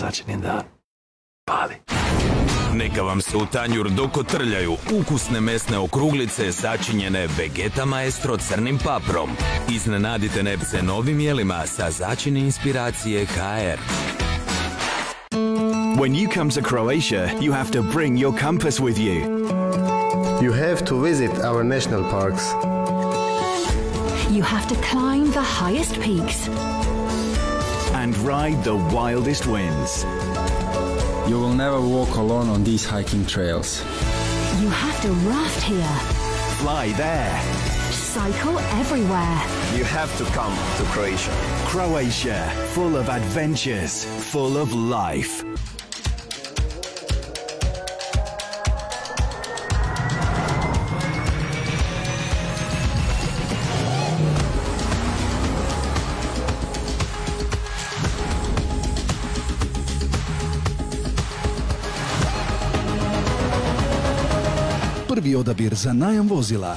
Začini da pali. Neka vam se u tanjur doko trljaju ukusne mesne okruglice sačinjene Vegeta Maestro crnim paprom. Iznenadite nepce novim jelima sa začine inspiracije HR. When you come to Croatia, you have to bring your compass with you. You have to visit our national parks. You have to climb the highest peaks. And ride the wildest winds. You will never walk alone on these hiking trails. You have to raft here. Fly there. Cycle everywhere. You have to come to Croatia. Croatia, full of adventures, full of life. Prvi odabir za najam vozila.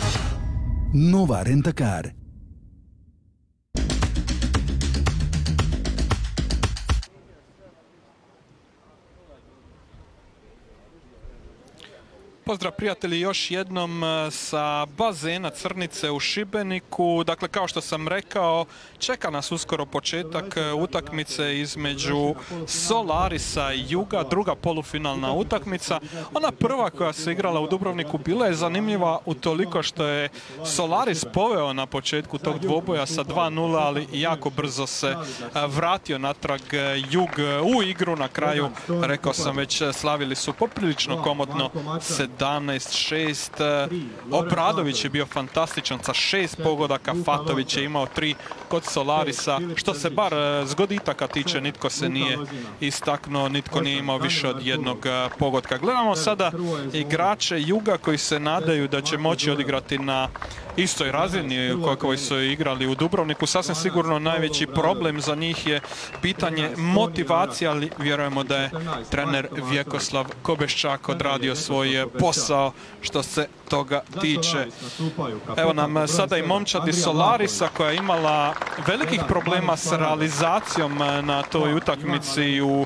Nova Rentacar. Pozdrav prijatelji još jednom e, sa bazena Crnice u Šibeniku. Dakle, kao što sam rekao, čeka nas uskoro početak e, utakmice između Solarisa i Juga, druga polufinalna utakmica. Ona prva koja se igrala u Dubrovniku bila je zanimljiva u toliko što je Solaris poveo na početku tog dvoboja sa 2-0, ali jako brzo se e, vratio natrag Jug u igru. Na kraju, rekao sam već, slavili su poprilično komotno 17-6. Obradović je bio fantastičan sa šest pogodaka, Fatović je imao tri kod Solarisa. Što se bar e, zgoditaka tiče, nitko se nije istaknuo, nitko nije imao više od jednog e, pogodka. Gledamo sada igrače Juga koji se nadaju da će moći odigrati na istoj razini koji su igrali u Dubrovniku. Sasvim sigurno najveći problem za njih je pitanje motivacije, ali vjerujemo da je trener Vjekoslav Kobeščak odradio svoj posao što se toga tiče. Evo nam sada i momčadi Solarisa koja je imala velikih problema s realizacijom na toj utakmici u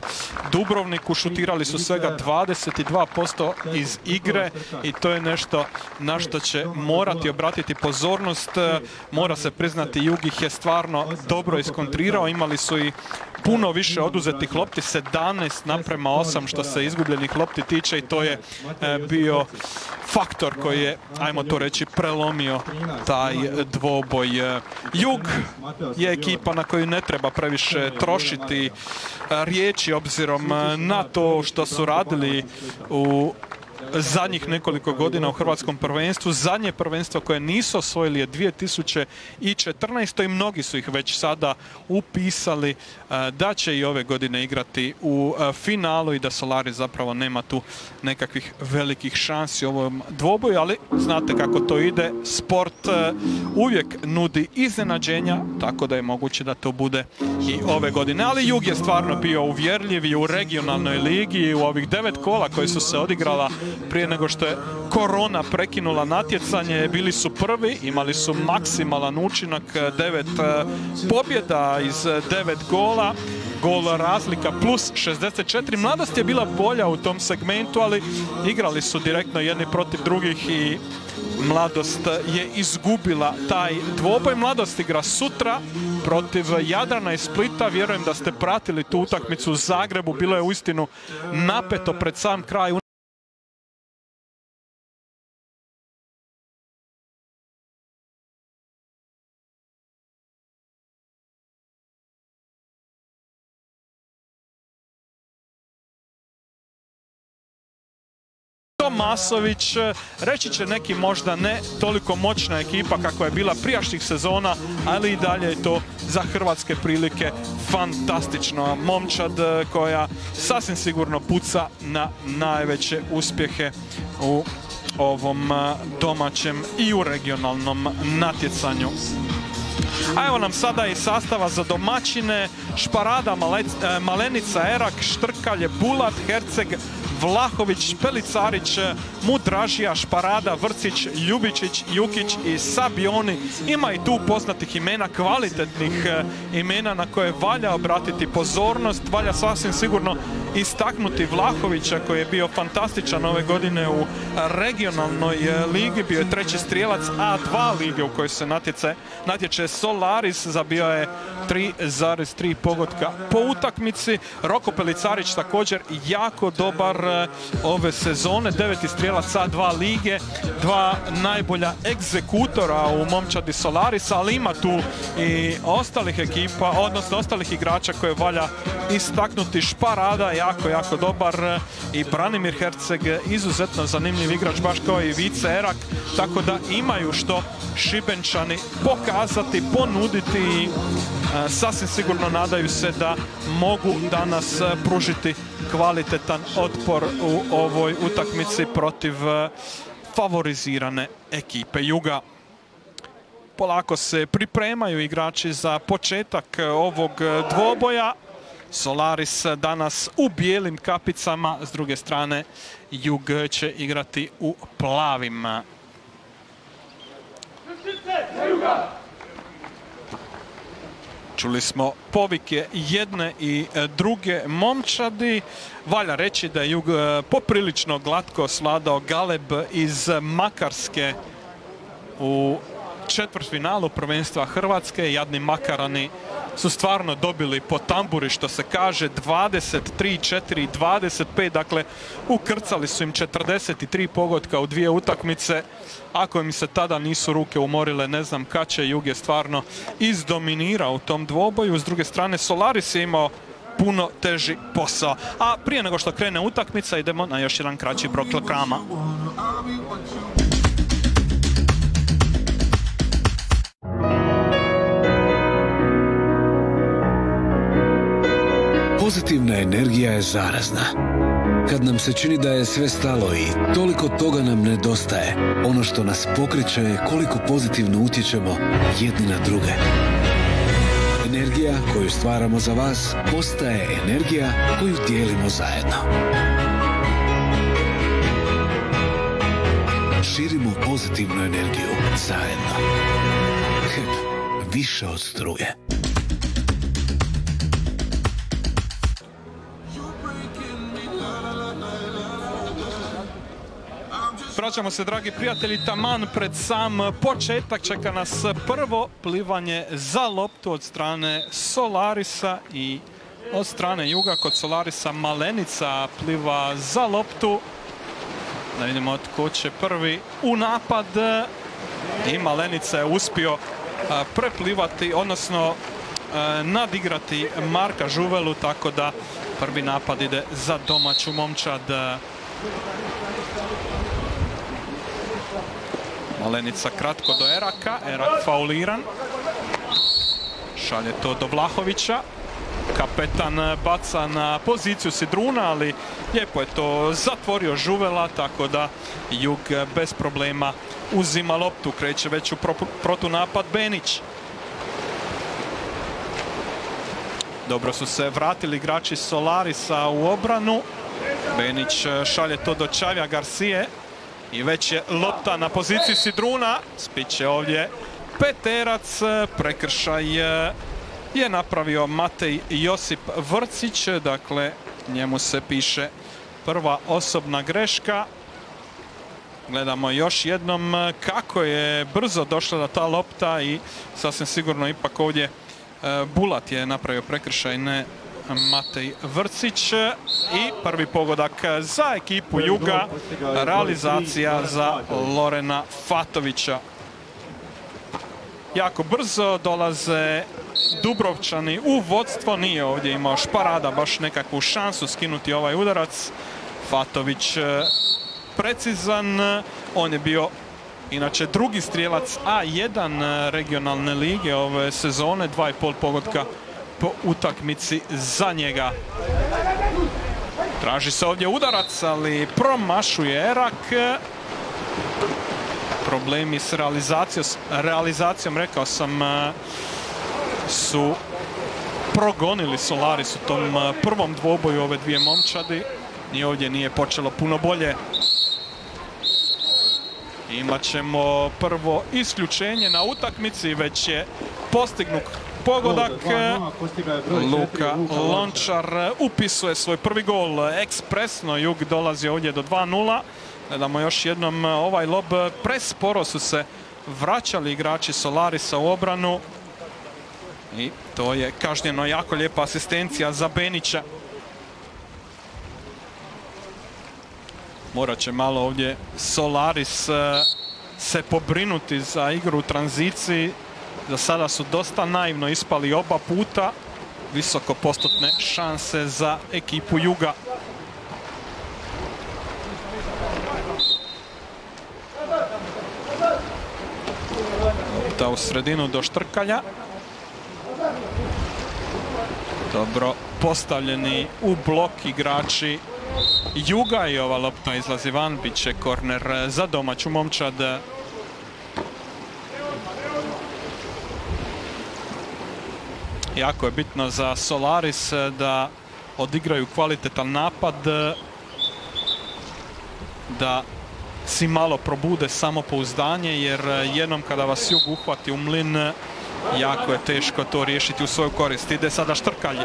Dubrovniku. Šutirali su svega 22% iz igre i to je nešto na što će morati obratiti pozornost. Mora se priznati, Jug ih je stvarno dobro iskontrirao. Imali su i puno više oduzetih lopti, 17 naprema 8 što se izgubljenih lopti tiče i to je e, bio faktor koji je, ajmo to reći, prelomio taj dvoboj. Jug je ekipa na koju ne treba previše trošiti riječi obzirom na to što su radili u zadnjih nekoliko godina u Hrvatskom prvenstvu. Zadnje prvenstvo koje nisu osvojili je 2014. i mnogi su ih već sada upisali e, da će i ove godine igrati u e, finalu i da Solari zapravo nema tu nekakvih velikih šansi u ovom dvoboju, ali znate kako to ide. Sport e, uvijek nudi iznenađenja, tako da je moguće da to bude i ove godine. Ali Jug je stvarno bio uvjerljiv i u regionalnoj ligi u ovih devet kola koje su se odigrala prije nego što je korona prekinula natjecanje. Bili su prvi, imali su maksimalan učinak, devet e, pobjeda iz devet gola. Gol razlika plus 64. Mladost je bila bolja u tom segmentu, ali igrali su direktno jedni protiv drugih i Mladost je izgubila taj dvoboj. Mladost igra sutra protiv Jadrana i Splita. Vjerujem da ste pratili tu utakmicu u Zagrebu. Bilo je uistinu napeto pred sam kraj. Masović, reći će neki možda ne toliko moćna ekipa kakva je bila prijašnjih sezona, ali i dalje je to za hrvatske prilike fantastično. Momčad koja sasvim sigurno puca na najveće uspjehe u ovom domaćem i u regionalnom natjecanju. A evo nam sada i sastava za domaćine. Šparada, Malenica, Erak, Štrkalje, Bulat, Herceg, Vlahović, Pelicarić, Mudražija, Šparada, Vrcić, Ljubičić, Jukić i Sabioni. Ima i tu poznatih imena, kvalitetnih e, imena na koje valja obratiti pozornost. Valja sasvim sigurno istaknuti Vlahovića koji je bio fantastičan ove godine u regionalnoj e, ligi. Bio je treći strijelac A2 lige u kojoj se natječe, natječe Solaris. Zabio je 3,3 pogotka po utakmici. Roko Pelicarić također jako dobar e, ove sezone. Deveti strijelac A2 lige. Dva najbolja egzekutora u momčadi Solarisa, ali ima tu i ostalih ekipa, odnosno ostalih igrača koje valja istaknuti. Šparada jako, jako dobar i Branimir Herceg izuzetno zanimljiv igrač, baš kao i Vice Erak, tako da imaju što Šibenčani pokazati, ponuditi i e, sasvim sigurno nadaju se da mogu danas e, pružiti kvalitetan otpor u ovoj utakmici protiv e, favorizirane ekipe Juga. Polako se pripremaju igrači za početak ovog dvoboja. Solaris danas u bijelim kapicama, s druge strane Jug će igrati u plavim. Čuli smo povike jedne i druge momčadi. Valja reći da je Jug e, poprilično glatko sladao Galeb iz Makarske u četvrtfinalu prvenstva Hrvatske. Jadni Makarani su stvarno dobili po tamburi što se kaže 23, 4, 25, dakle ukrcali su im 43 pogotka u dvije utakmice. Ako im se tada nisu ruke umorile, ne znam kad će Jug je stvarno izdominirao u tom dvoboju. S druge strane Solaris je imao puno teži posao. A prije nego što krene utakmica idemo na još jedan kraći proklakama. Pozitivna energija je zarazna. Kad nam se čini da je sve stalo i toliko toga nam nedostaje, ono što nas pokreće je koliko pozitivno utječemo jedni na druge. Energija koju stvaramo za vas postaje energija koju dijelimo zajedno. Širimo pozitivnu energiju zajedno. HEP, više od struje. Vraćamo se, dragi prijatelji, taman pred sam početak. Čeka nas prvo plivanje za loptu od strane Solarisa i od strane Juga kod Solarisa Malenica pliva za loptu. Da vidimo tko će prvi u napad. I Malenica je uspio preplivati, odnosno nadigrati Marka Žuvelu, tako da prvi napad ide za domaću momčad. Malenica kratko do Eraka. Erak fauliran. Šalje to do Vlahovića. Kapetan baca na poziciju Sidruna, ali lijepo je to zatvorio Žuvela, tako da Jug bez problema uzima loptu. Kreće već u protunapad Benić. Dobro su se vratili igrači Solarisa u obranu. Benić šalje to do Čavja Garcije. I već je lopta na poziciji Sidruna. Spiće ovdje Peterac. Prekršaj je napravio Matej Josip Vrcić. Dakle, njemu se piše prva osobna greška. Gledamo još jednom kako je brzo došla da ta lopta i sasvim sigurno ipak ovdje e, Bulat je napravio prekršaj, ne Matej Vrcić i prvi pogodak za ekipu Juga, realizacija za Lorena Fatovića. Jako brzo dolaze Dubrovčani u vodstvo, nije ovdje imao Šparada baš nekakvu šansu skinuti ovaj udarac. Fatović e, precizan, on je bio inače drugi strijelac A1 regionalne lige ove sezone, dva i pol pogodka po utakmici za njega. Traži se ovdje udarac, ali promašuje Erak. Problemi s realizacijom, rekao sam, su progonili Solaris u tom prvom dvoboju ove dvije momčadi. ni ovdje nije počelo puno bolje. Imat ćemo prvo isključenje na utakmici, već je postignut pogodak. Luka Lončar upisuje svoj prvi gol ekspresno. Jug dolazi ovdje do 2-0. Gledamo još jednom ovaj lob. Presporo su se vraćali igrači Solarisa u obranu. I to je kažnjeno jako lijepa asistencija za Benića. Morat će malo ovdje Solaris eh, se pobrinuti za igru u tranziciji. Za sada su dosta naivno ispali oba puta. Visoko postotne šanse za ekipu Juga. Da u sredinu do Štrkalja. Dobro postavljeni u blok igrači Juga i ova lopta izlazi van. Biće korner za domaću momčad. Jako je bitno za Solaris da odigraju kvalitetan napad, da si malo probude samopouzdanje, jer jednom kada vas jug uhvati u mlin, jako je teško to riješiti u svoju korist. Ide sada Štrkalj.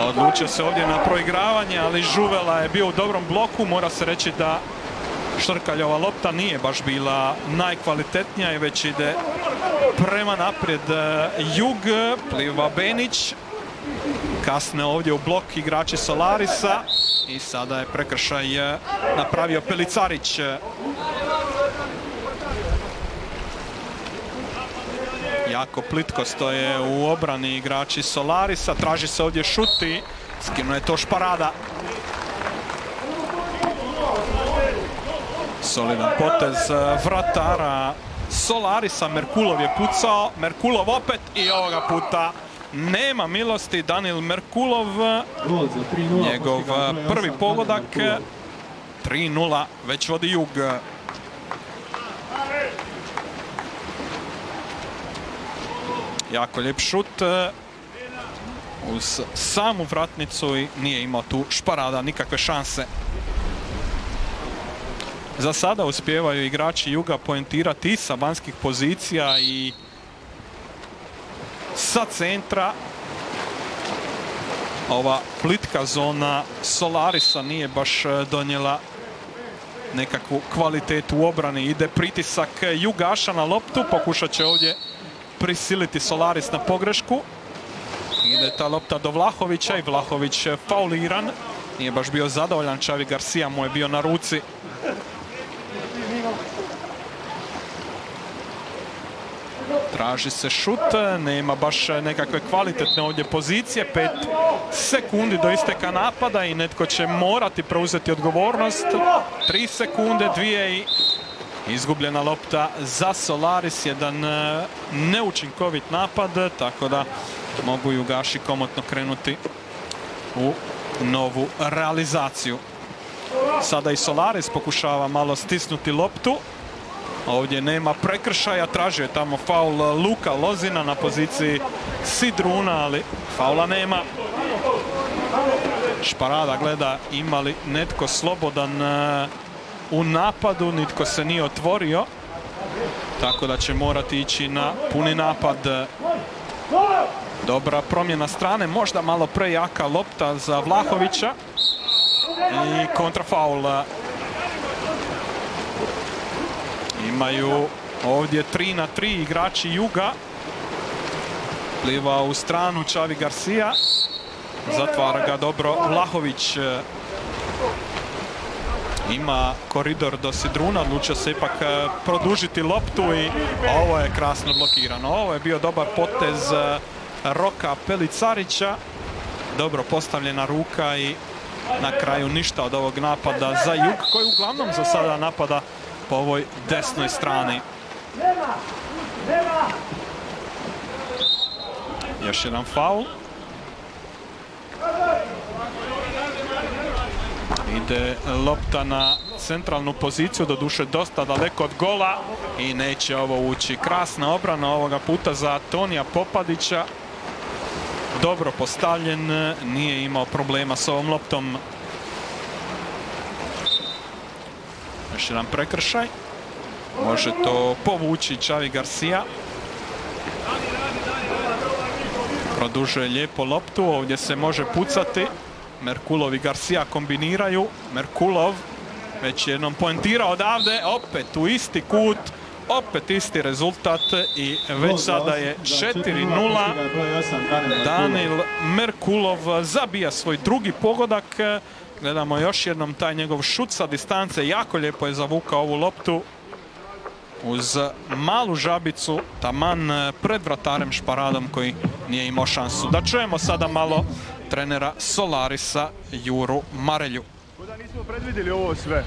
Odlučio se ovdje na proigravanje, ali Žuvela je bio u dobrom bloku. Mora se reći da Štrkaljova lopta nije baš bila najkvalitetnija i već ide prema naprijed Jug, pliva Benić. Kasne ovdje u blok igrači Solarisa i sada je prekršaj napravio Pelicarić. Jako plitko stoje u obrani igrači Solarisa. Traži se ovdje šuti. Skinuo je to Šparada. Solidan potez vratara Solarisa. Merkulov je pucao. Merkulov opet i ovoga puta nema milosti. Danil Merkulov. Njegov prvi pogodak. 3-0. Već vodi jug. Jako lijep šut uz samu vratnicu i nije imao tu šparada nikakve šanse. Za sada uspijevaju igrači Juga poentirati sa vanjskih pozicija i sa centra. Ova plitka zona Solarisa nije baš donijela nekakvu kvalitetu u obrani. Ide pritisak Jugaša na loptu, pokušat će ovdje prisiliti Solaris na pogrešku. Ide ta lopta do Vlahovića i Vlahović fauliran. Nije baš bio zadovoljan, Čavi Garcia mu je bio na ruci. Traži se šut, nema baš nekakve kvalitetne ovdje pozicije. Pet sekundi do isteka napada i netko će morati preuzeti odgovornost. Tri sekunde, dvije i izgubljena lopta za Solaris. Jedan neučinkovit napad, tako da mogu Jugaši komotno krenuti u novu realizaciju. Sada i Solaris pokušava malo stisnuti loptu. Ovdje nema prekršaja, tražio je tamo faul Luka Lozina na poziciji Sidruna, ali faula nema. Šparada gleda ima li netko slobodan u napadu, nitko se nije otvorio. Tako da će morati ići na puni napad. Dobra promjena strane, možda malo prejaka lopta za Vlahovića. I kontrafaul Imaju ovdje 3 na 3 igrači Juga. Pliva u stranu Čavi Garcia. Zatvara ga dobro Vlahović. Ima koridor do Sidruna, odlučio se ipak produžiti loptu i ovo je krasno blokirano. Ovo je bio dobar potez Roka Pelicarića. Dobro postavljena ruka i na kraju ništa od ovog napada za Jug koji uglavnom za sada napada po ovoj desnoj strani. Još jedan faul. Ide lopta na centralnu poziciju, doduše dosta daleko od gola i neće ovo ući. Krasna obrana ovoga puta za Tonija Popadića dobro postavljen, nije imao problema s ovom loptom. Još jedan prekršaj. Može to povući Čavi Garcia. Produže lijepo loptu, ovdje se može pucati. Merkulov i Garcia kombiniraju. Merkulov već jednom poentirao odavde, opet u isti kut opet isti rezultat i već sada je 4-0. Danil Merkulov zabija svoj drugi pogodak. Gledamo još jednom taj njegov šut sa distance, jako lijepo je zavukao ovu loptu uz malu žabicu, taman pred vratarem Šparadom koji nije imao šansu. Da čujemo sada malo trenera Solarisa Juru Marelju. Da nismo predvidjeli ovo sve.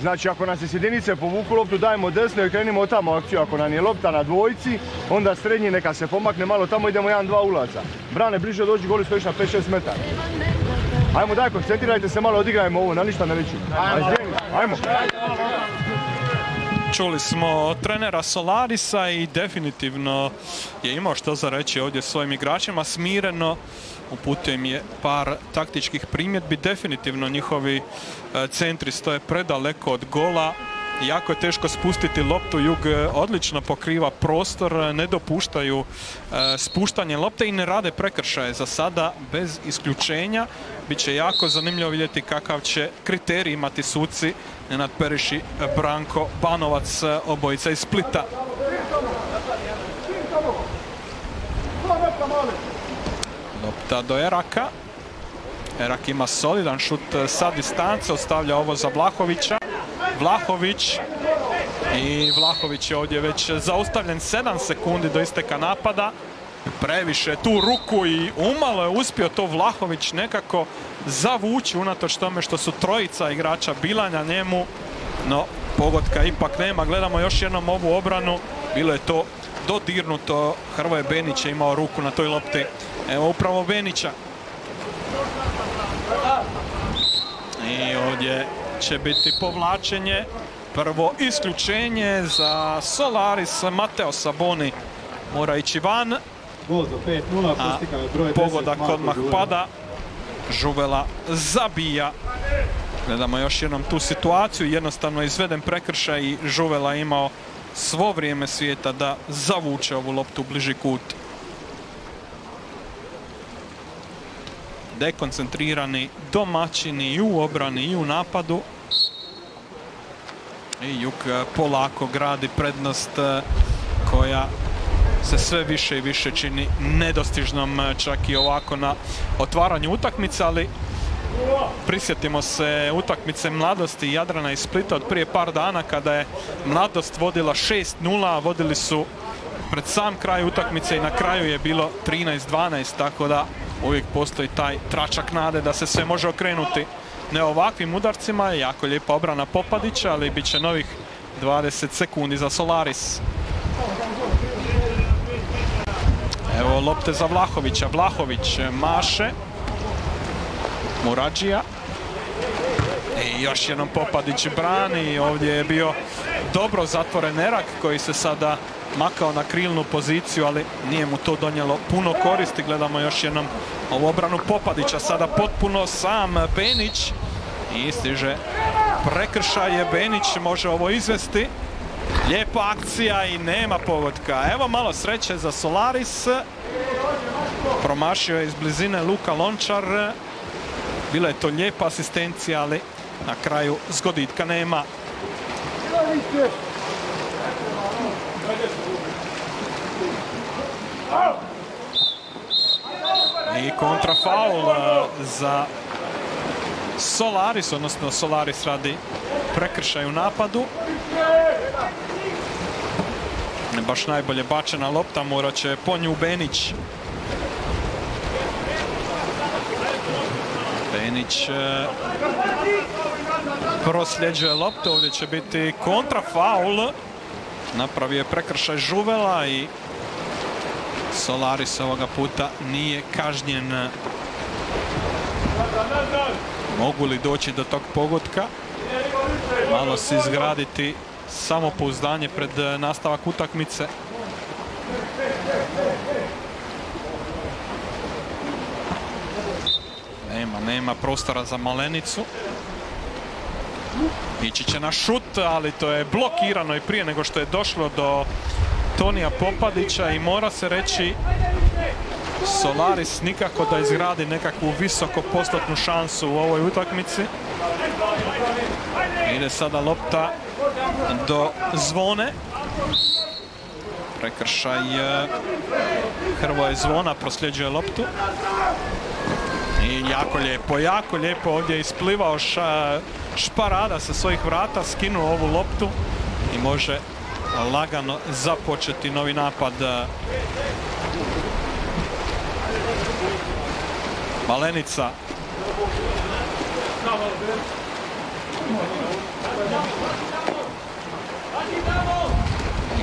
Znači ako nas je s jedinice povuku loptu dajemo desno i krenimo tamo akciju. Ako nam je lopta na dvojci, onda srednji neka se pomakne malo tamo idemo jedan, dva ulaca. Brane bliže dođi goli stojiš na 5-6 metara. Ajmo daj, koncentrirajte se malo, odigrajmo ovo, na ništa ne liči. Ajmo. Čuli smo trenera Solarisa i definitivno je imao što za reći ovdje svojim igračima. Smireno uputio im je par taktičkih primjedbi. Definitivno njihovi e, centri stoje predaleko od gola. Jako je teško spustiti loptu. Jug e, odlično pokriva prostor, ne dopuštaju e, spuštanje lopte i ne rade prekršaje. Za sada bez isključenja. Biće jako zanimljivo vidjeti kakav će kriterij imati suci Nenad Periši, Branko Banovac, obojica iz Splita. Lopta do Eraka. Erak ima solidan šut sa distance, ostavlja ovo za Vlahovića. Vlahović i Vlahović je ovdje već zaustavljen 7 sekundi do isteka napada. Previše tu ruku i umalo je uspio to Vlahović nekako zavući unatoč tome što su trojica igrača bila na njemu. No, pogotka ipak nema. Gledamo još jednom ovu obranu. Bilo je to dodirnuto. Hrvoje Benić je imao ruku na toj lopti. Evo upravo Benića. I ovdje će biti povlačenje. Prvo isključenje za Solaris. Mateo Saboni mora ići van. A pogodak odmah pada. Žuvela zabija. Gledamo još jednom tu situaciju. Jednostavno izveden prekršaj i Žuvela imao svo vrijeme svijeta da zavuče ovu loptu u bliži kut. Dekoncentrirani domaćini i u obrani i u napadu. I Juk polako gradi prednost koja se sve više i više čini nedostižnom čak i ovako na otvaranju utakmice, ali prisjetimo se utakmice mladosti Jadrana i Splita od prije par dana kada je mladost vodila 6-0, vodili su pred sam kraj utakmice i na kraju je bilo 13-12, tako da uvijek postoji taj tračak nade da se sve može okrenuti. Ne ovakvim udarcima, jako lijepa obrana Popadića, ali bit će novih 20 sekundi za Solaris. Evo lopte za Vlahovića. Vlahović maše. Murađija. I još jednom Popadić brani. Ovdje je bio dobro zatvoren Erak koji se sada makao na krilnu poziciju, ali nije mu to donijelo puno koristi. Gledamo još jednom ovu obranu Popadića. Sada potpuno sam Benić. I stiže prekršaje. Benić može ovo izvesti. Lijepa akcija i nema pogodka. Evo malo sreće za Solaris. Promašio je iz blizine Luka Lončar. Bila je to lijepa asistencija, ali na kraju zgoditka nema. I kontrafaul za Solaris, odnosno Solaris radi prekršaj u napadu. Ne baš najbolje bačena lopta, morat će po nju Benić. Benić e, prosljeđuje loptu, ovdje će biti kontrafaul. Napravio je prekršaj Žuvela i Solaris ovoga puta nije kažnjen. Mogu li doći do tog pogotka? Malo se izgraditi samopouzdanje pred nastavak utakmice. Nema, nema prostora za Malenicu. Ići će na šut, ali to je blokirano i prije nego što je došlo do Tonija Popadića i mora se reći Solaris nikako da izgradi nekakvu visoko postotnu šansu u ovoj utakmici. Ide sada lopta do zvone. Prekršaj e, Hrvoje zvona prosljeđuje loptu. I jako lijepo, jako lijepo ovdje je isplivao Šparada sa svojih vrata, skinuo ovu loptu i može lagano započeti novi napad. Malenica.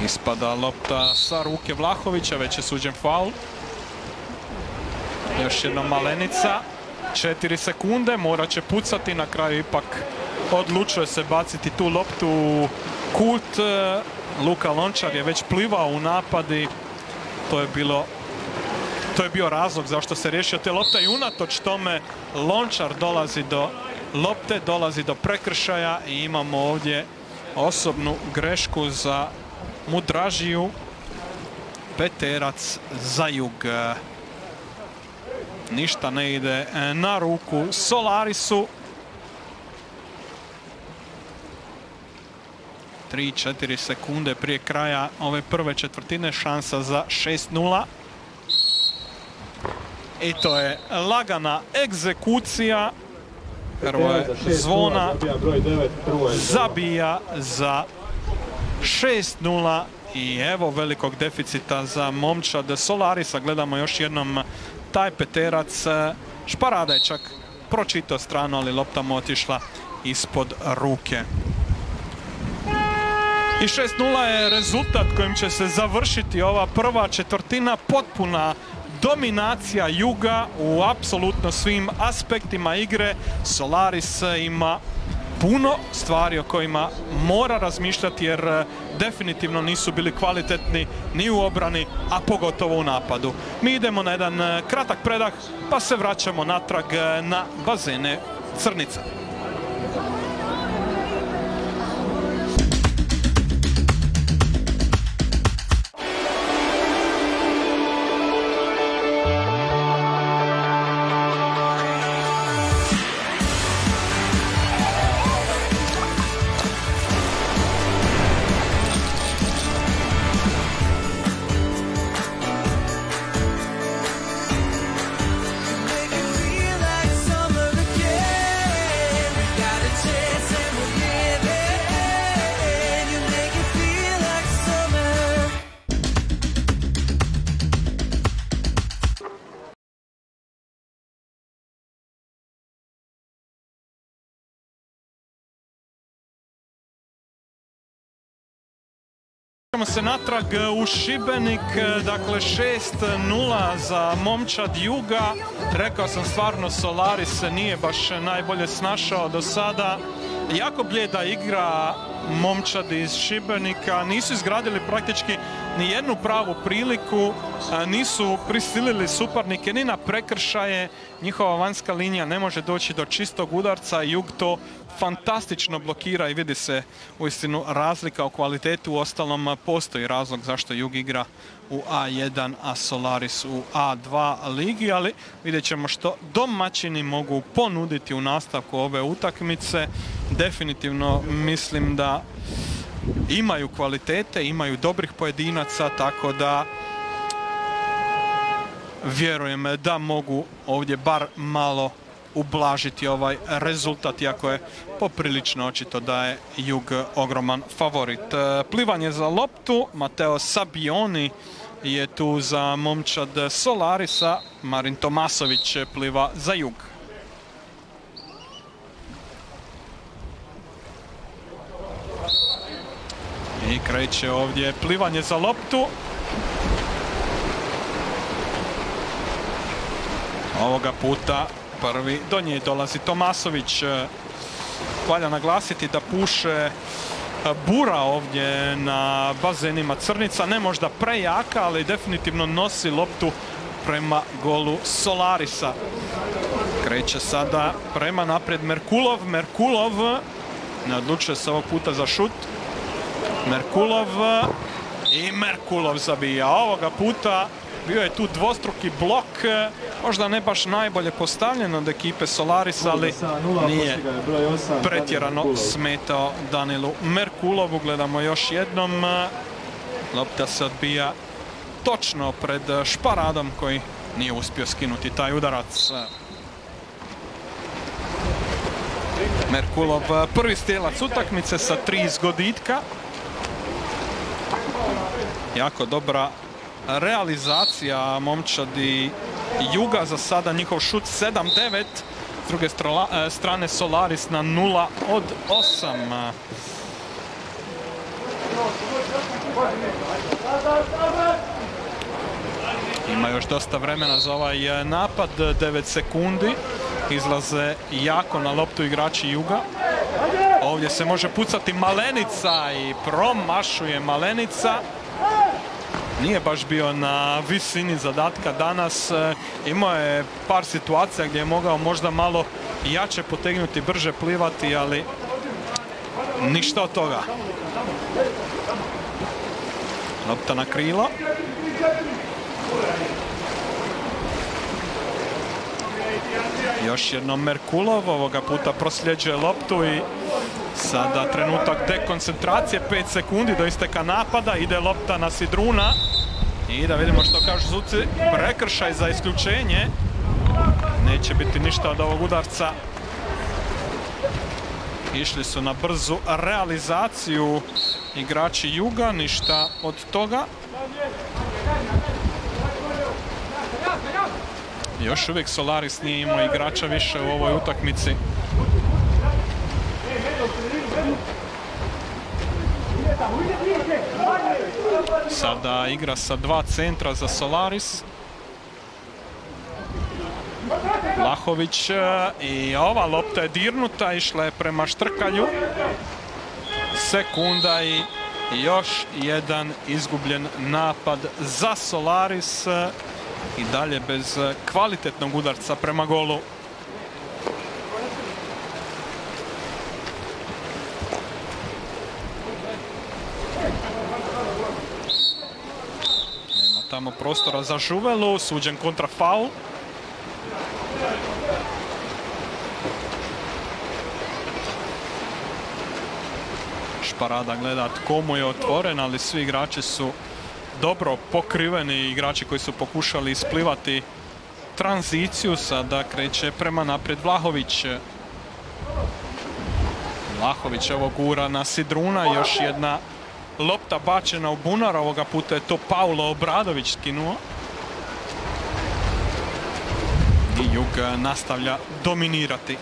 Ispada lopta sa ruke Vlahovića, već je suđen faul. Još jedna Malenica. Četiri sekunde, morat će pucati, na kraju ipak odlučuje se baciti tu loptu u kut. Luka Lončar je već plivao u napadi. To je bilo to je bio razlog zašto se riješio te lopte i unatoč tome Lončar dolazi do lopte, dolazi do prekršaja i imamo ovdje osobnu grešku za Mudražiju. Peterac za jug. Ništa ne ide na ruku Solarisu. 3-4 sekunde prije kraja ove prve četvrtine šansa za 6-0. I to je lagana egzekucija. Hrvoje zvona zabija za 6-0 i evo velikog deficita za momčad Solarisa. Gledamo još jednom taj peterac. Šparada je čak pročitao stranu, ali lopta mu otišla ispod ruke. I 6-0 je rezultat kojim će se završiti ova prva četvrtina potpuna dominacija Juga u apsolutno svim aspektima igre. Solaris ima puno stvari o kojima mora razmišljati jer e, definitivno nisu bili kvalitetni ni u obrani, a pogotovo u napadu. Mi idemo na jedan e, kratak predah pa se vraćamo natrag e, na bazene Crnica. Vraćamo se natrag u Šibenik, dakle 6-0 za momčad Juga. Rekao sam stvarno Solaris nije baš najbolje snašao do sada. Jako bljeda igra momčad iz Šibenika. Nisu izgradili praktički ni jednu pravu priliku. Nisu prisilili suparnike ni na prekršaje. Njihova vanjska linija ne može doći do čistog udarca. Jug to fantastično blokira i vidi se uistinu razlika u kvalitetu. U ostalom postoji razlog zašto Jug igra u A1, a Solaris u A2 ligi, ali vidjet ćemo što domaćini mogu ponuditi u nastavku ove utakmice. Definitivno mislim da imaju kvalitete, imaju dobrih pojedinaca, tako da vjerujem da mogu ovdje bar malo ublažiti ovaj rezultat, iako je poprilično očito da je Jug ogroman favorit. E, plivanje za loptu, Mateo Sabioni je tu za momčad Solarisa, Marin Tomasović pliva za Jug. I kreće ovdje plivanje za loptu. Ovoga puta prvi do nje dolazi Tomasović. Valja naglasiti da puše bura ovdje na bazenima Crnica. Ne možda prejaka, ali definitivno nosi loptu prema golu Solarisa. Kreće sada prema naprijed Merkulov. Merkulov Ne odlučuje se ovog puta za šut. Merkulov i Merkulov zabija. Ovoga puta bio je tu dvostruki blok, možda ne baš najbolje postavljen od ekipe Solaris, ali nije pretjerano smetao Danilu Merkulovu. Gledamo još jednom. Lopta se odbija točno pred Šparadom koji nije uspio skinuti taj udarac. Merkulov prvi stjelac utakmice sa tri zgoditka. Jako dobra realizacija momčadi Juga. Za sada njihov šut 7-9. S druge e, strane Solaris na 0 od 8. Ima još dosta vremena za ovaj e, napad, 9 sekundi. Izlaze jako na loptu igrači Juga. Ovdje se može pucati Malenica i promašuje Malenica. Nije baš bio na visini zadatka danas. E, imao je par situacija gdje je mogao možda malo jače potegnuti, brže plivati, ali ništa od toga. Lopta na krilo. Još jednom Merkulov, ovoga puta prosljeđuje loptu i sada trenutak dekoncentracije, 5 sekundi do isteka napada, ide lopta na Sidruna. I da vidimo što kažu suci, prekršaj za isključenje. Neće biti ništa od ovog udarca. Išli su na brzu realizaciju igrači Juga, ništa od toga. Još uvijek Solaris nije imao igrača više u ovoj utakmici. Sada igra sa dva centra za Solaris. Lahović e, i ova lopta je dirnuta, išla je prema Štrkalju. Sekunda i još jedan izgubljen napad za Solaris i dalje bez kvalitetnog udarca prema golu. Tamo prostora za Žuvelu, suđen kontra faul. Šparada gleda tko mu je otvoren, ali svi igrači su dobro pokriveni igrači koji su pokušali isplivati tranziciju. Sada kreće prema naprijed Vlahović. Vlahović evo gura na Sidruna. Još jedna lopta bačena u bunar. Ovoga puta je to Paulo Obradović skinuo. I Jug nastavlja dominirati.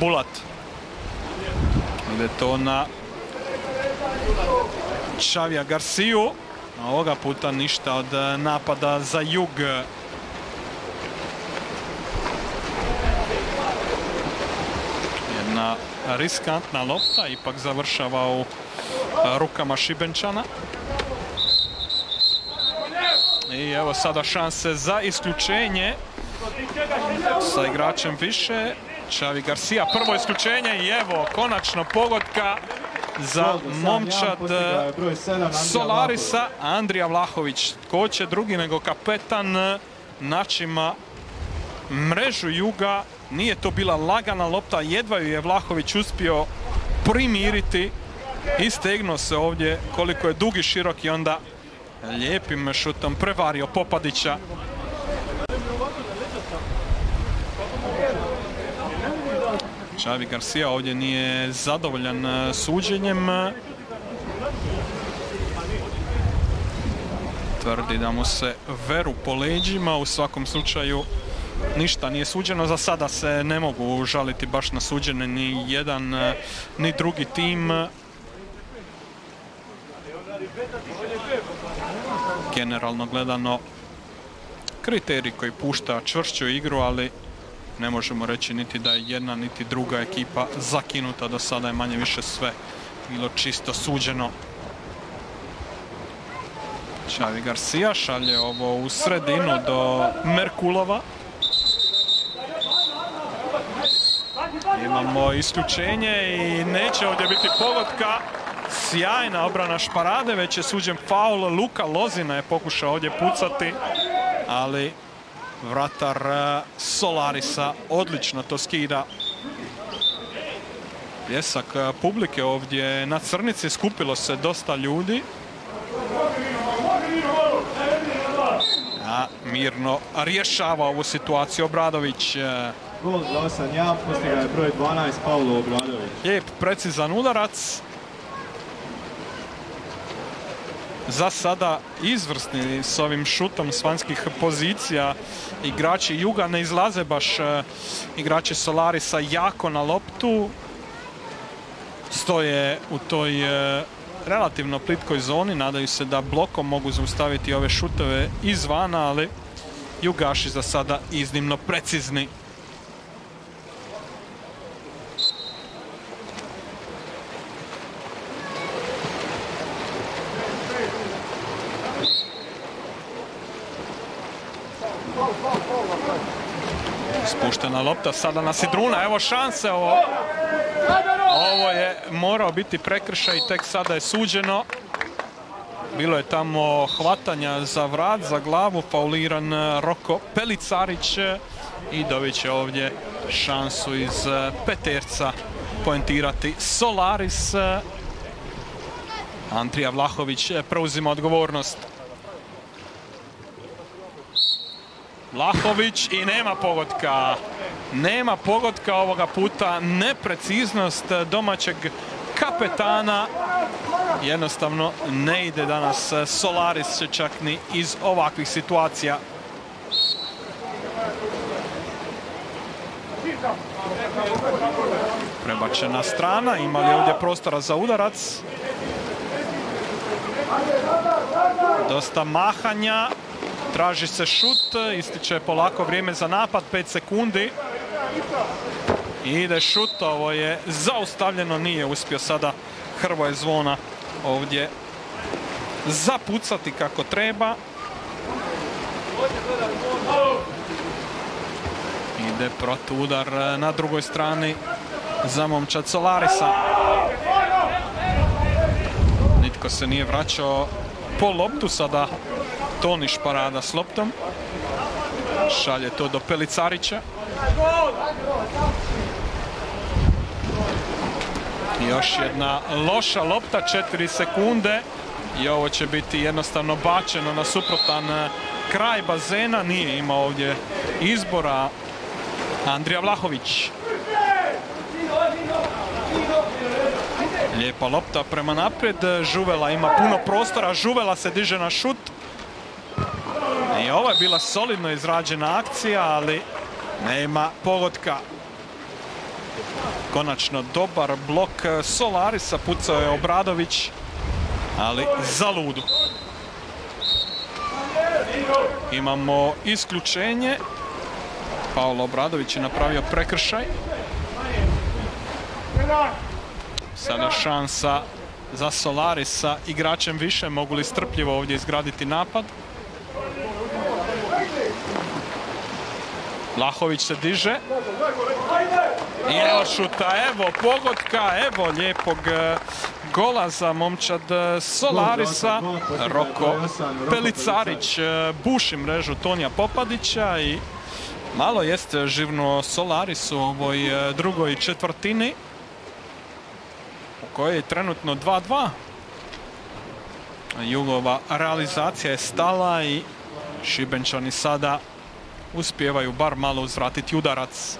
Bulat. Ide to na Šavija Garciju. Ovoga puta ništa od e, napada za jug. Jedna riskantna lopta, ipak završava u e, rukama Šibenčana. I evo sada šanse za isključenje sa igračem više. Čavi Garcia, prvo isključenje i evo konačno pogodka za momčad Solarisa, Andrija Vlahović. Ko će drugi nego kapetan načima mrežu Juga. Nije to bila lagana lopta, jedva ju je Vlahović uspio primiriti i stegnuo se ovdje koliko je dugi širok i onda lijepim šutom prevario Popadića. Xavi Garcia ovdje nije zadovoljan e, suđenjem. Tvrdi da mu se veru po leđima, u svakom slučaju ništa nije suđeno. Za sada se ne mogu žaliti baš na suđene ni jedan e, ni drugi tim. Generalno gledano kriterij koji pušta čvršću igru, ali ne možemo reći niti da je jedna niti druga ekipa zakinuta. Do sada je manje više sve bilo čisto suđeno. Čavi Garcia šalje ovo u sredinu do Merkulova. Imamo isključenje i neće ovdje biti pogotka. Sjajna obrana Šparade, već je suđen faul. Luka Lozina je pokušao ovdje pucati, ali vratar eh, Solarisa odlično to skida. Pljesak eh, publike ovdje na Crnici, skupilo se dosta ljudi. A mirno rješava ovu situaciju Obradović. Gol glasan ja, poslije ga je broj 12, Paulo Obradović. Lijep, precizan udarac. Za sada izvrsni s ovim šutom s vanjskih pozicija. Igrači Juga ne izlaze baš e, igrači Solarisa jako na loptu. Stoje u toj e, relativno plitkoj zoni. Nadaju se da blokom mogu zaustaviti ove šutove izvana, ali Jugaši za sada iznimno precizni. Spuštena lopta sada na Sidruna. Evo šanse ovo. Ovo je morao biti prekršaj tek sada je suđeno. Bilo je tamo hvatanja za vrat, za glavu, fauliran eh, Roko Pelicarić i dobit će ovdje šansu iz eh, peterca poentirati Solaris. Antrija Vlahović eh, preuzima odgovornost. Vlahović i nema pogotka. Nema pogotka ovoga puta. Nepreciznost domaćeg kapetana. Jednostavno ne ide danas Solaris čak ni iz ovakvih situacija. Prebačena strana. Ima li ovdje prostora za udarac? Dosta mahanja. Traži se šut, ističe polako vrijeme za napad, 5 sekundi. Ide šut, ovo je zaustavljeno, nije uspio sada Hrvoje Zvona ovdje zapucati kako treba. Ide protuudar na drugoj strani za momčad Solarisa. Nitko se nije vraćao po loptu sada Toni Šparada s loptom. Šalje to do Pelicarića. Još jedna loša lopta, 4 sekunde. I ovo će biti jednostavno bačeno na suprotan eh, kraj bazena. Nije imao ovdje izbora Andrija Vlahović. Lijepa lopta prema naprijed. Žuvela ima puno prostora. Žuvela se diže na šut. I ovo je bila solidno izrađena akcija, ali nema pogotka. Konačno dobar blok Solarisa, pucao je Obradović, ali za ludu. Imamo isključenje. Paolo Obradović je napravio prekršaj. Sada šansa za Solarisa igračem više. Mogu li strpljivo ovdje izgraditi napad? Vlahović se diže. I evo šuta, evo pogotka, evo lijepog e, gola za momčad e, Solarisa. Roko Pelicarić e, buši mrežu Tonija Popadića i malo jeste živno Solaris u ovoj drugoj četvrtini u kojoj je trenutno 2-2. Jugova realizacija je stala i Šibenčani sada uspijevaju bar malo uzvratiti udarac.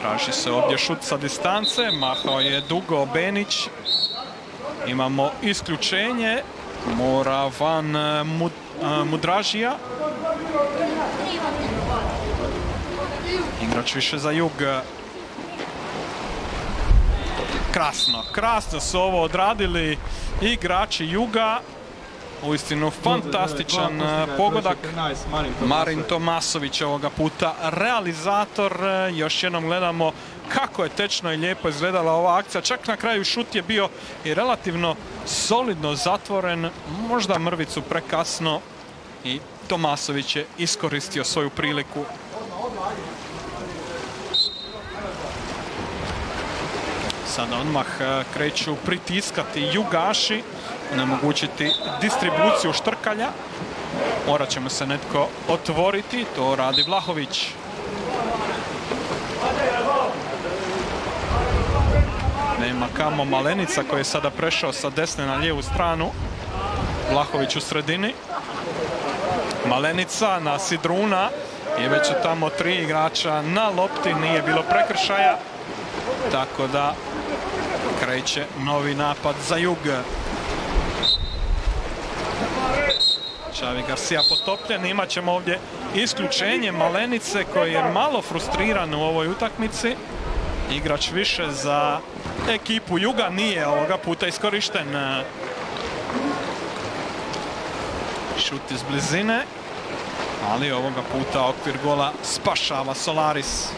Traži se ovdje šut sa distance, mahao je dugo Benić. Imamo isključenje, mora van e, Mud, e, Mudražija. Igrač više za jug. Krasno, krasno su ovo odradili igrači Juga. Uistinu fantastičan e, pogodak. Marin Tomasović ovoga puta realizator. Još jednom gledamo kako je tečno i lijepo izgledala ova akcija. Čak na kraju šut je bio i relativno solidno zatvoren. Možda mrvicu prekasno i Tomasović je iskoristio svoju priliku. Sada odmah e, kreću pritiskati Jugaši, onemogućiti distribuciju štrkalja. Morat će mu se netko otvoriti, to radi Vlahović. Nema kamo Malenica koji je sada prešao sa desne na lijevu stranu. Vlahović u sredini. Malenica na Sidruna je već tamo tri igrača na lopti, nije bilo prekršaja. Tako da kreće novi napad za jug. Čavi Garcia potopljen, imat ćemo ovdje isključenje Malenice koji je malo frustriran u ovoj utakmici. Igrač više za ekipu Juga nije ovoga puta iskorišten. Šut iz blizine, ali ovoga puta okvir gola spašava Solaris.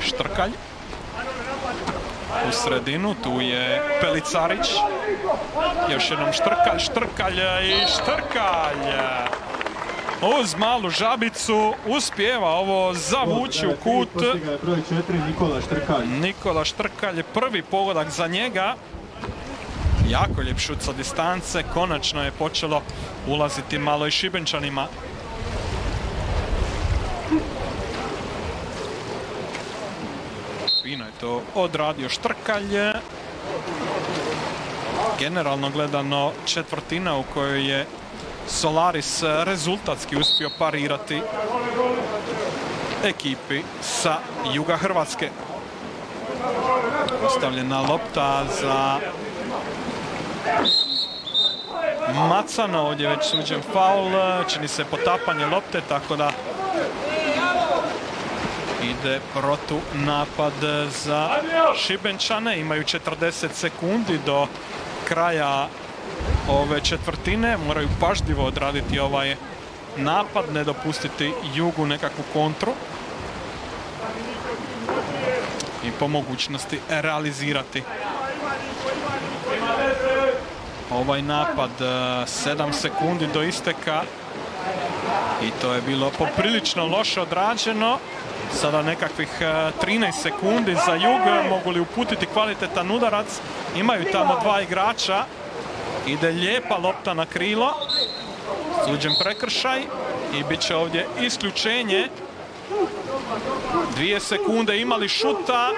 Štrkalj. U sredinu, tu je Pelicarić. Još jednom Štrkalj, Štrkalj i Štrkalj. Uz malu žabicu uspijeva ovo zavući u kut. Nikola Štrkalj. Štrkalj, prvi pogodak za njega. Jako lijep šut sa distance, konačno je počelo ulaziti malo i Šibenčanima. Fino je to odradio Štrkalj. Generalno gledano četvrtina u kojoj je Solaris rezultatski uspio parirati ekipi sa Juga Hrvatske. Ostavljena lopta za Macano, ovdje je već suđen faul, čini se potapanje lopte, tako da ide protu napad za Šibenčane. Imaju 40 sekundi do kraja ove četvrtine. Moraju pažljivo odraditi ovaj napad, ne dopustiti Jugu nekakvu kontru. I po mogućnosti realizirati ovaj napad. 7 sekundi do isteka i to je bilo poprilično loše odrađeno. Sada nekakvih 13 sekundi za jug. Mogu li uputiti kvalitetan udarac? Imaju tamo dva igrača. Ide lijepa lopta na krilo. Suđen prekršaj. I bit će ovdje isključenje. Dvije sekunde imali šuta.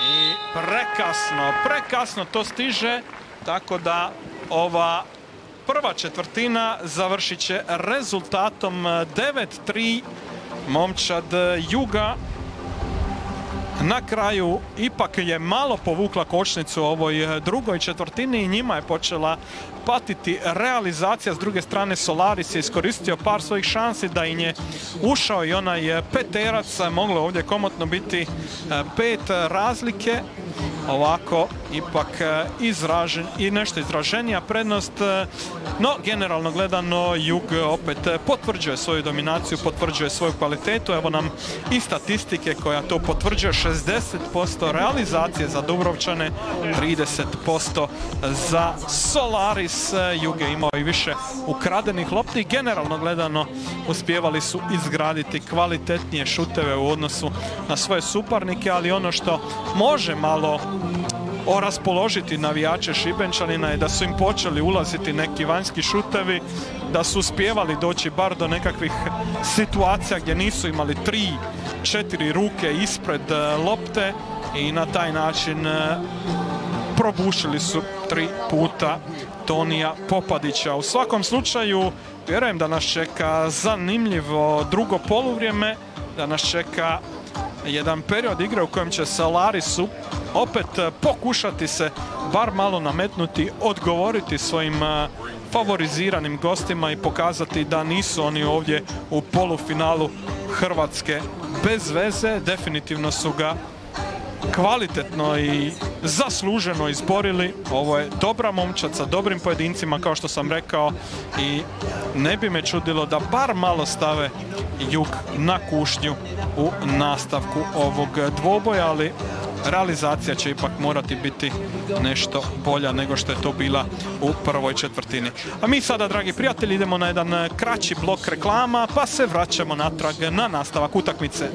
I prekasno, prekasno to stiže. Tako da ova prva četvrtina završit će rezultatom 9-3 momčad Juga. Na kraju ipak je malo povukla kočnicu u ovoj drugoj četvrtini i njima je počela patiti realizacija. S druge strane Solaris je iskoristio par svojih šansi da im je ušao i onaj peterac. Moglo ovdje komotno biti pet razlike ovako ipak e, izražen i nešto izraženija prednost. E, no, generalno gledano, Jug opet potvrđuje svoju dominaciju, potvrđuje svoju kvalitetu. Evo nam i statistike koja to potvrđuje. 60% realizacije za Dubrovčane, 30% za Solaris. Jug je imao i više ukradenih lopti. Generalno gledano, uspjevali su izgraditi kvalitetnije šuteve u odnosu na svoje suparnike, ali ono što može malo raspoložiti navijače Šibenčanina je da su im počeli ulaziti neki vanjski šutevi, da su uspjevali doći bar do nekakvih situacija gdje nisu imali tri, četiri ruke ispred e, lopte i na taj način e, probušili su tri puta Tonija Popadića. U svakom slučaju vjerujem da nas čeka zanimljivo drugo poluvrijeme, da nas čeka jedan period igre u kojem će Salarisu opet e, pokušati se bar malo nametnuti, odgovoriti svojim e, favoriziranim gostima i pokazati da nisu oni ovdje u polufinalu Hrvatske bez veze. Definitivno su ga kvalitetno i zasluženo izborili. Ovo je dobra momčad sa dobrim pojedincima, kao što sam rekao, i ne bi me čudilo da bar malo stave jug na kušnju u nastavku ovog dvoboja, ali realizacija će ipak morati biti nešto bolja nego što je to bila u prvoj četvrtini. A mi sada, dragi prijatelji, idemo na jedan kraći blok reklama, pa se vraćamo natrag na nastavak utakmice.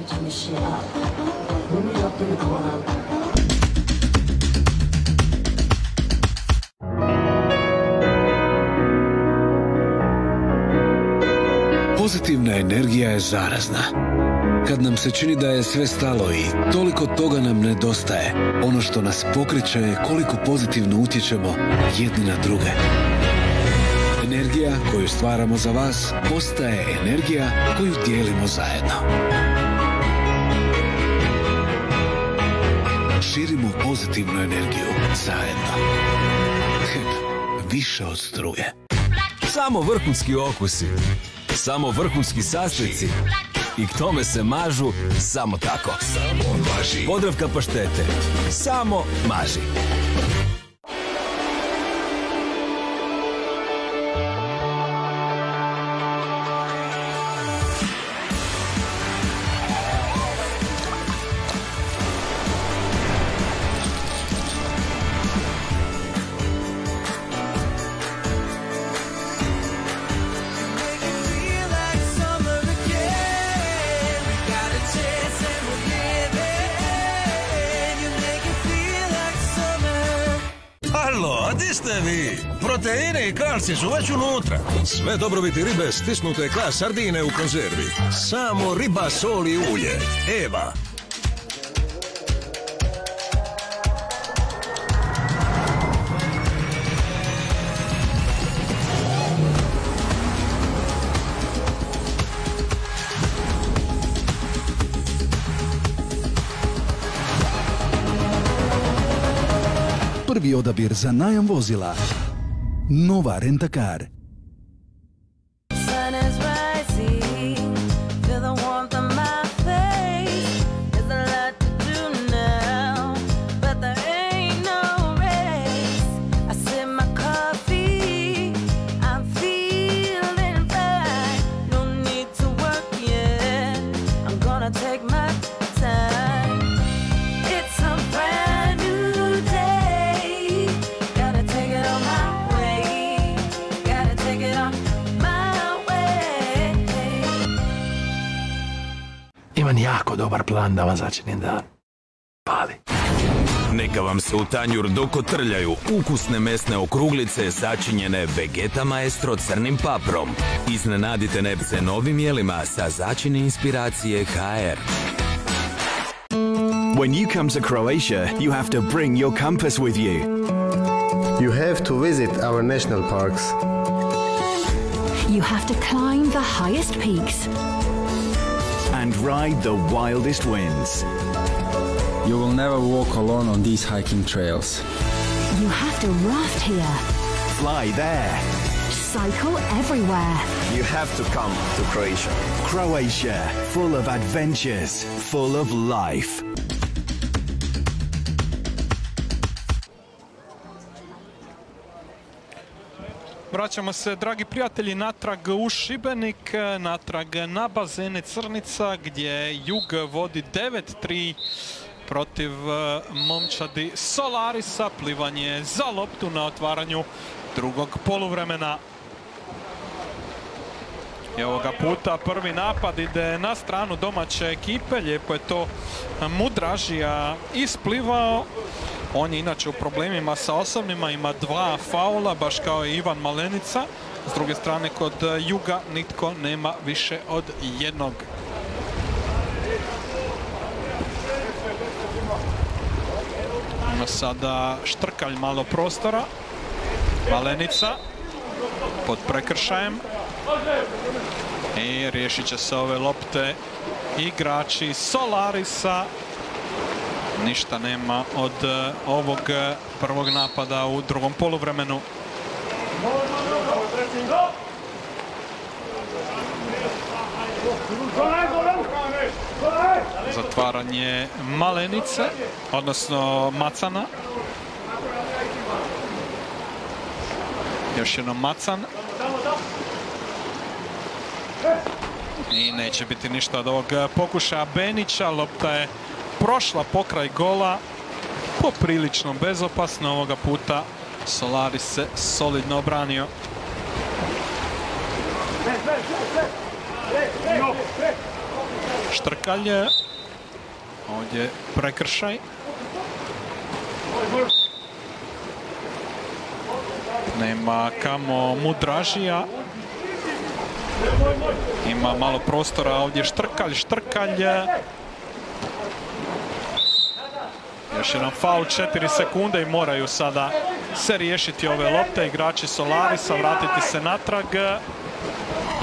Pozitivna energija je zarazna. Kad nam se čini da je sve stalo i toliko toga nam nedostaje, ono što nas pokreće je koliko pozitivno utječemo jedni na druge. Energija koju stvaramo za vas postaje energija koju dijelimo zajedno. Širimo pozitivnu energiju zajedno. HEP, više od struje. Samo vrhunski okusi. Samo vrhunski sastojci. I k tome se mažu samo tako. Podravka paštete. Samo maži. Su već unutra. Sve dobrobiti ribe stisnute ka sardine u konzervi. Samo riba, sol i ulje. Eva. Prvi odabir za najam vozila. Nova Rentacar. Plan da vam začinim dan. Pali. Neka vam se u tanjur doko trljaju ukusne mesne okruglice sačinjene Vegeta Maestro crnim paprom. Iznenadite nepce novim jelima sa začine inspiracije HR. When you come to Croatia, you have to bring your compass with you. You have to visit our national parks. You have to climb the highest peaks. And ride the wildest winds. You will never walk alone on these hiking trails. You have to raft here. Fly there. Cycle everywhere. You have to come to Croatia. Croatia, full of adventures, full of life. Vraćamo se, dragi prijatelji, natrag u Šibenik, natrag na bazene Crnica, gdje Jug vodi 9-3 protiv eh, momčadi Solarisa. Plivanje za loptu na otvaranju drugog poluvremena. I ovoga puta prvi napad ide na stranu domaće ekipe. Lijepo je to Mudražija isplivao. On je inače u problemima sa osobnima, ima dva faula, baš kao i Ivan Malenica. S druge strane, kod Juga nitko nema više od jednog. Ima sada Štrkalj malo prostora. Malenica pod prekršajem. I riješit će se ove lopte igrači Solarisa. Ništa nema od eh, ovog eh, prvog napada u drugom poluvremenu. Zatvaranje Malenice, odnosno Macana. Još jednom Macan. I neće biti ništa od ovog pokušaja Benića. Lopta je prošla pokraj gola. Poprilično bezopasno ovoga puta. Solaris se solidno obranio. Štrkalj. Ovdje prekršaj. Nema kamo Mudražija. Ima malo prostora ovdje Štrkalj, Štrkalj. Još jedan faul, 4 sekunde i moraju sada se riješiti ove lopte. Igrači Solarisa vratiti se natrag.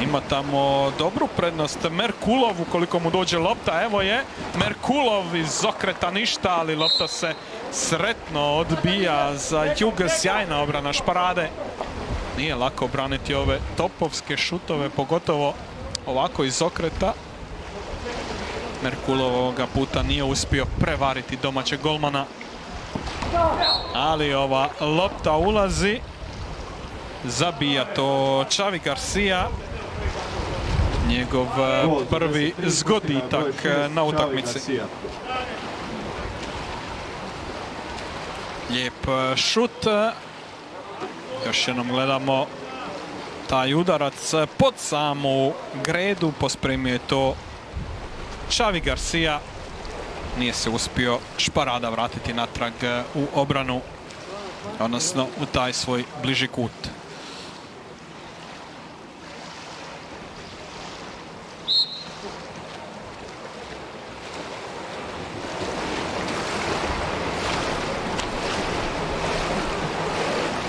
Ima tamo dobru prednost Merkulov ukoliko mu dođe lopta. Evo je Merkulov iz okreta ništa, ali lopta se sretno odbija za jug. Sjajna obrana Šparade. Nije lako obraniti ove topovske šutove, pogotovo ovako iz okreta. Merkulov ovoga puta nije uspio prevariti domaćeg golmana. Ali ova lopta ulazi. Zabija to Čavi Garcia. Njegov eh, prvi zgoditak eh, na utakmici. Lijep eh, šut. Još jednom gledamo taj udarac pod samu gredu. Pospremio je to Xavi Garcia. Nije se uspio Šparada vratiti natrag u obranu, odnosno u taj svoj bliži kut.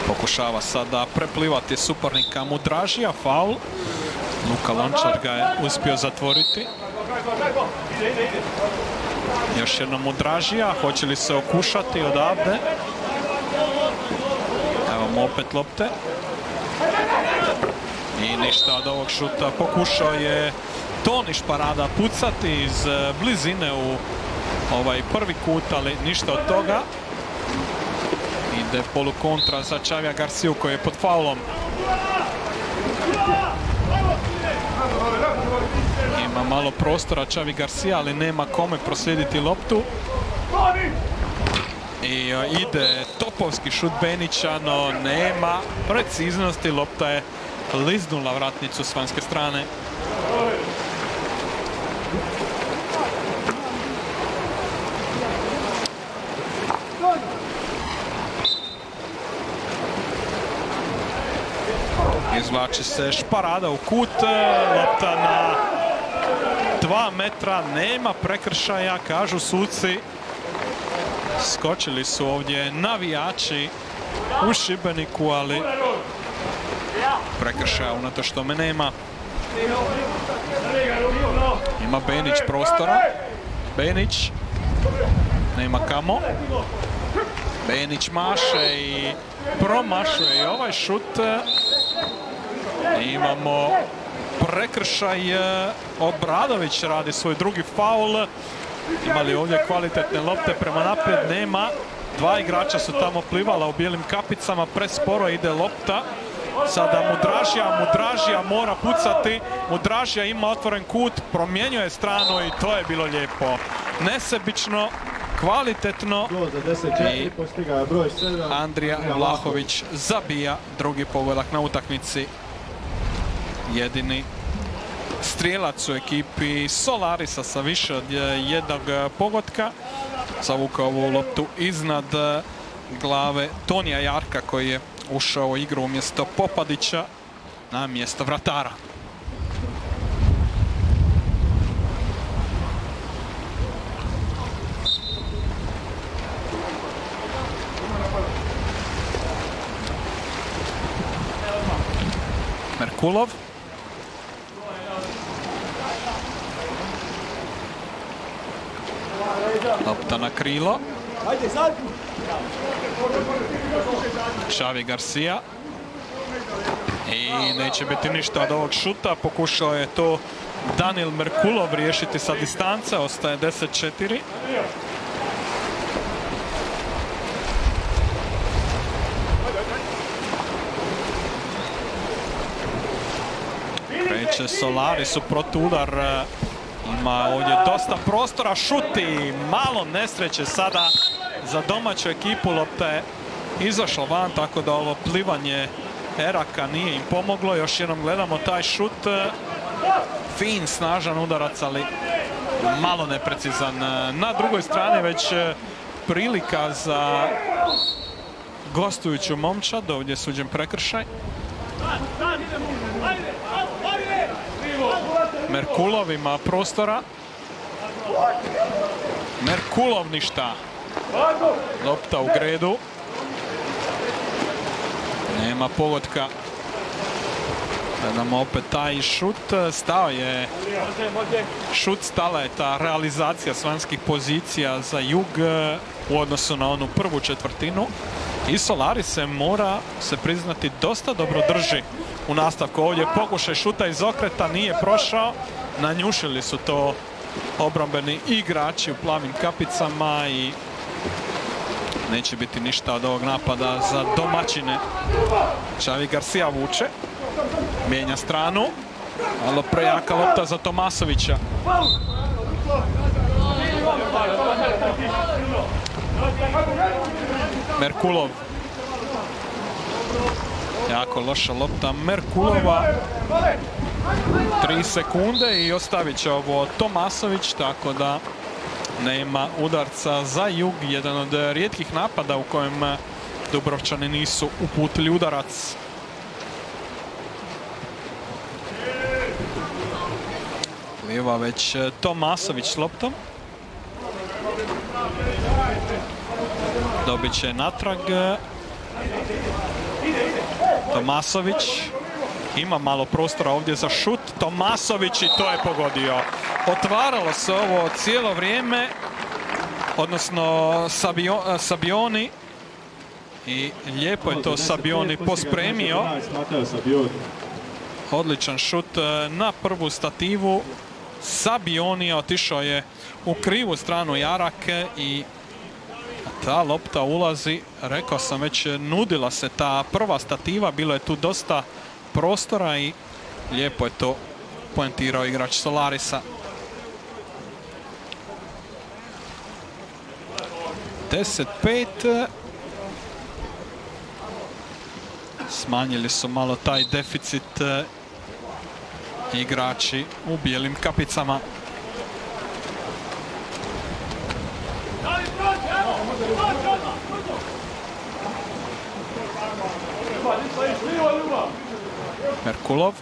Pokušava sada preplivati suparnika Mudražija, faul. Luka Lončar ga je uspio zatvoriti. Još jednom Mudražija, hoće li se okušati odavde? Evo mu opet lopte. I ništa od ovog šuta. Pokušao je Toni Šparada pucati iz eh, blizine u ovaj prvi kut, ali ništa od toga. Ide polukontra za Čavija Garciju koji je pod faulom. Ima malo prostora Čavi Garcia, ali nema kome proslijediti loptu. I e, ide topovski šut Benića, no nema preciznosti. Lopta je liznula vratnicu s vanjske strane. Izvlači se Šparada u kut, lopta na dva metra, nema prekršaja, kažu suci. Skočili su ovdje navijači u Šibeniku, ali prekršaja unatoč tome nema. Ima Benić prostora. Benić. Nema kamo. Benić maše i promašuje i ovaj šut. Imamo prekršaj. Obradović radi svoj drugi faul. Ima li ovdje kvalitetne lopte prema naprijed? Nema. Dva igrača su tamo plivala u bijelim kapicama. Presporo ide lopta. Sada Mudražija, Mudražija mora pucati. Mudražija ima otvoren kut, promjenjuje stranu i to je bilo lijepo. Nesebično, kvalitetno. I Andrija Vlahović zabija drugi pogodak na utakmici. Jedini strijelac u ekipi Solarisa sa više od jednog pogotka. Zavukao ovu loptu iznad glave Tonija Jarka koji je ušao u igru umjesto Popadića na mjesto vratara. Merkulov. Lopta na krilo. Xavi Garcia. I neće biti ništa od ovog šuta. Pokušao je to Danil Merkulov riješiti sa distance, ostaje 10-4. Kreće Solaris u protudar. Ima ovdje dosta prostora, šuti, malo nesreće sada za domaću ekipu. Lopta je izašla van, tako da ovo plivanje Eraka nije im pomoglo. Još jednom gledamo taj šut. Fin, snažan udarac, ali malo neprecizan. Na drugoj strani već prilika za gostujuću momčad. Ovdje je suđen prekršaj. Merkulov ima prostora. Merkulov ništa. Lopta u gredu. Nema pogotka. Gledamo opet taj šut. Stao je šut, stala je ta realizacija s vanjskih pozicija za jug eh, u odnosu na onu prvu četvrtinu. I Solari se mora se priznati dosta dobro drži u nastavku. Ovdje pokušaj šuta iz okreta nije prošao. Nanjušili su to obrambeni igrači u plavim kapicama i neće biti ništa od ovog napada za domaćine. Čavi Garcia vuče. Mijenja stranu. Malo prejaka lopta za Tomasovića. Merkulov. Jako loša lopta Merkulova. Tri sekunde i ostavit će ovo Tomasović, tako da nema udarca za jug. Jedan od rijetkih napada u kojem Dubrovčani nisu uputili udarac. Lijeva već Tomasović s loptom. Dobit će natrag e, Tomasović. Ima malo prostora ovdje za šut. Tomasović i to je pogodio. Otvaralo se ovo cijelo vrijeme. Odnosno Sabio- e, Sabioni. I lijepo je to Sabioni pospremio. Sabioni. Odličan šut e, na prvu stativu. Sabionija otišao je u krivu stranu Jarake i ta lopta ulazi, rekao sam već, nudila se ta prva stativa, bilo je tu dosta prostora i lijepo je to poentirao igrač Solarisa. 10-5. Smanjili su malo taj deficit e, igrači u bijelim kapicama. Merkulov.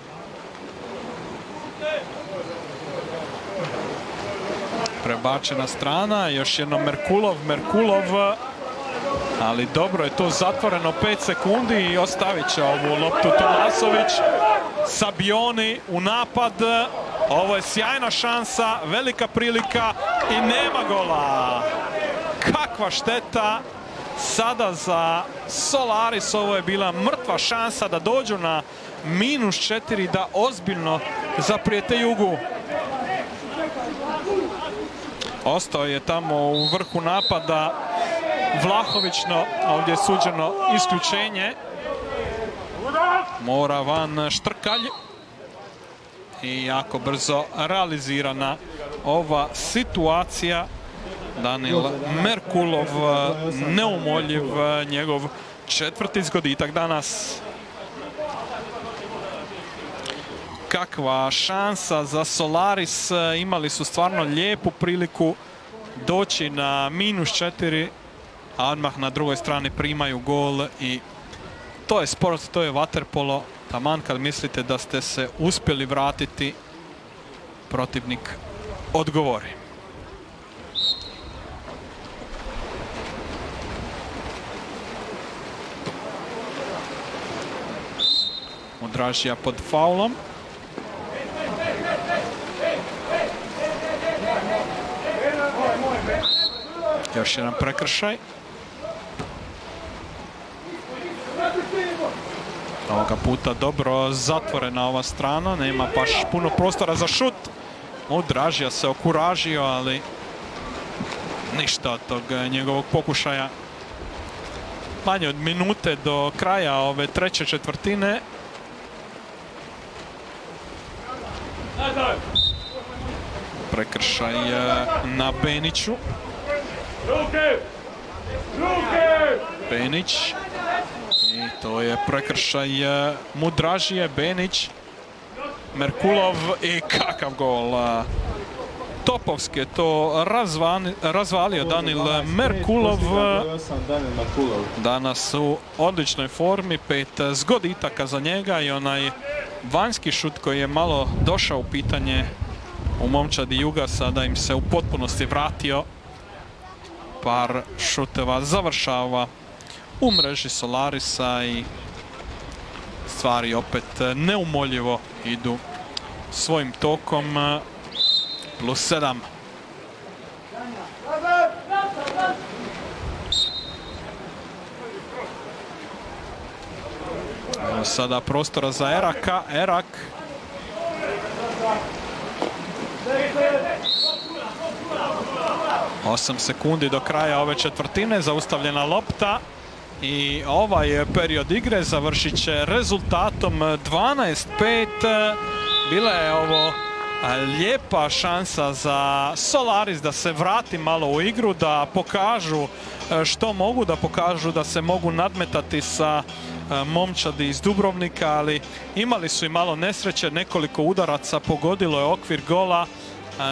Prebačena strana, još jedno Merkulov, Merkulov, ali dobro je to zatvoreno 5 sekundi i ostavit će ovu loptu Tomasović. Sabioni u napad, ovo je sjajna šansa, velika prilika i nema gola. Kakva šteta sada za Solaris, ovo je bila mrtva šansa da dođu na minus četiri, da ozbiljno zaprijete jugu. Ostao je tamo u vrhu napada Vlahovićno, ovdje je suđeno isključenje. Mora van Štrkalj. I jako brzo realizirana ova situacija. Danil Merkulov, neumoljiv njegov četvrti zgoditak danas. Kakva šansa za Solaris, imali su stvarno lijepu priliku doći na minus četiri, a odmah na drugoj strani primaju gol i to je sport, to je vaterpolo. Taman kad mislite da ste se uspjeli vratiti, protivnik odgovori. Mudražija pod faulom. Još jedan prekršaj. Ovoga puta dobro zatvorena ova strana, nema baš puno prostora za šut. Mudražija se okuražio, ali ništa od tog eh, njegovog pokušaja. Manje od minute do kraja ove treće četvrtine. Prekršaj na Beniću. Benić. I to je prekršaj eh, Mudražije, Benić. Merkulov i kakav gol. eh, Topovski je to razvalio Danil Merkulov. Danas u odličnoj formi, pet zgoditaka za njega i onaj vanjski šut koji je malo došao u pitanje u momčadi Juga, sada im se u potpunosti vratio. Par šuteva završava u mreži Solarisa i stvari opet neumoljivo idu svojim tokom plus 7. Evo sada prostora za Eraka. Erak. Osam sekundi do kraja ove četvrtine, zaustavljena lopta. I ovaj period igre završit će rezultatom 12-5. Bila je ovo lijepa šansa za Solaris da se vrati malo u igru, da pokažu e, što mogu, da pokažu da se mogu nadmetati sa e, momčadi iz Dubrovnika, ali imali su i malo nesreće, nekoliko udaraca pogodilo je okvir gola,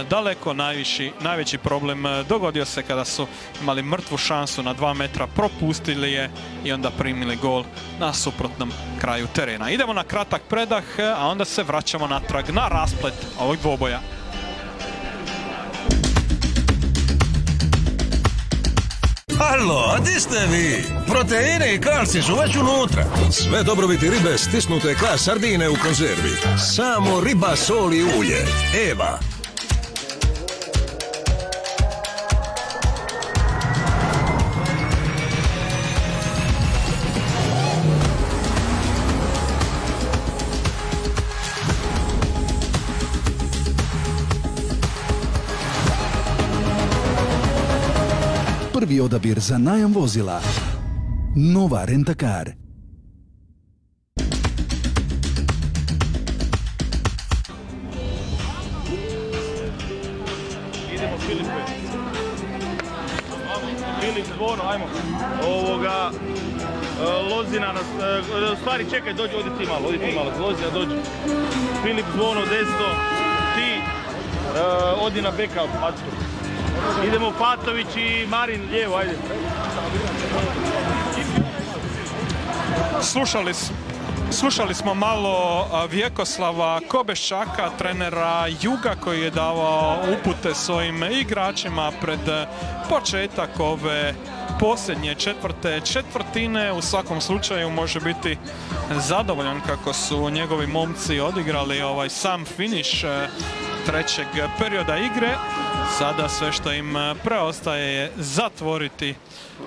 daleko najviši, najveći problem e, dogodio se kada su imali mrtvu šansu na dva metra, propustili je i onda primili gol na suprotnom kraju terena. Idemo na kratak predah, e, a onda se vraćamo natrag na rasplet ovog dvoboja. Halo, a di ste vi? Proteine i kalci su već unutra. Sve dobrobiti ribe stisnute ka sardine u konzervi. Samo riba, sol i ulje. Eva. Prvi odabir za najam vozila. Nova Rentakar. Idemo Filipe. Filip, zvono, ajmo. Ovoga, e, Lozina nas, e, stvari čekaj, dođi, odi ti malo, odi ti malo, Lozina dođi. Filip, zvono, desno, ti, e, odi na beka, Packu. Idemo Patović i Marin lijevo, ajde. Slušali, s- slušali smo malo Vjekoslava Kobeščaka, trenera Juga koji je davao upute svojim igračima pred e, početak ove posljednje četvrte četvrtine. U svakom slučaju može biti zadovoljan kako su njegovi momci odigrali ovaj sam finiš e, trećeg perioda igre. Sada sve što im e, preostaje je zatvoriti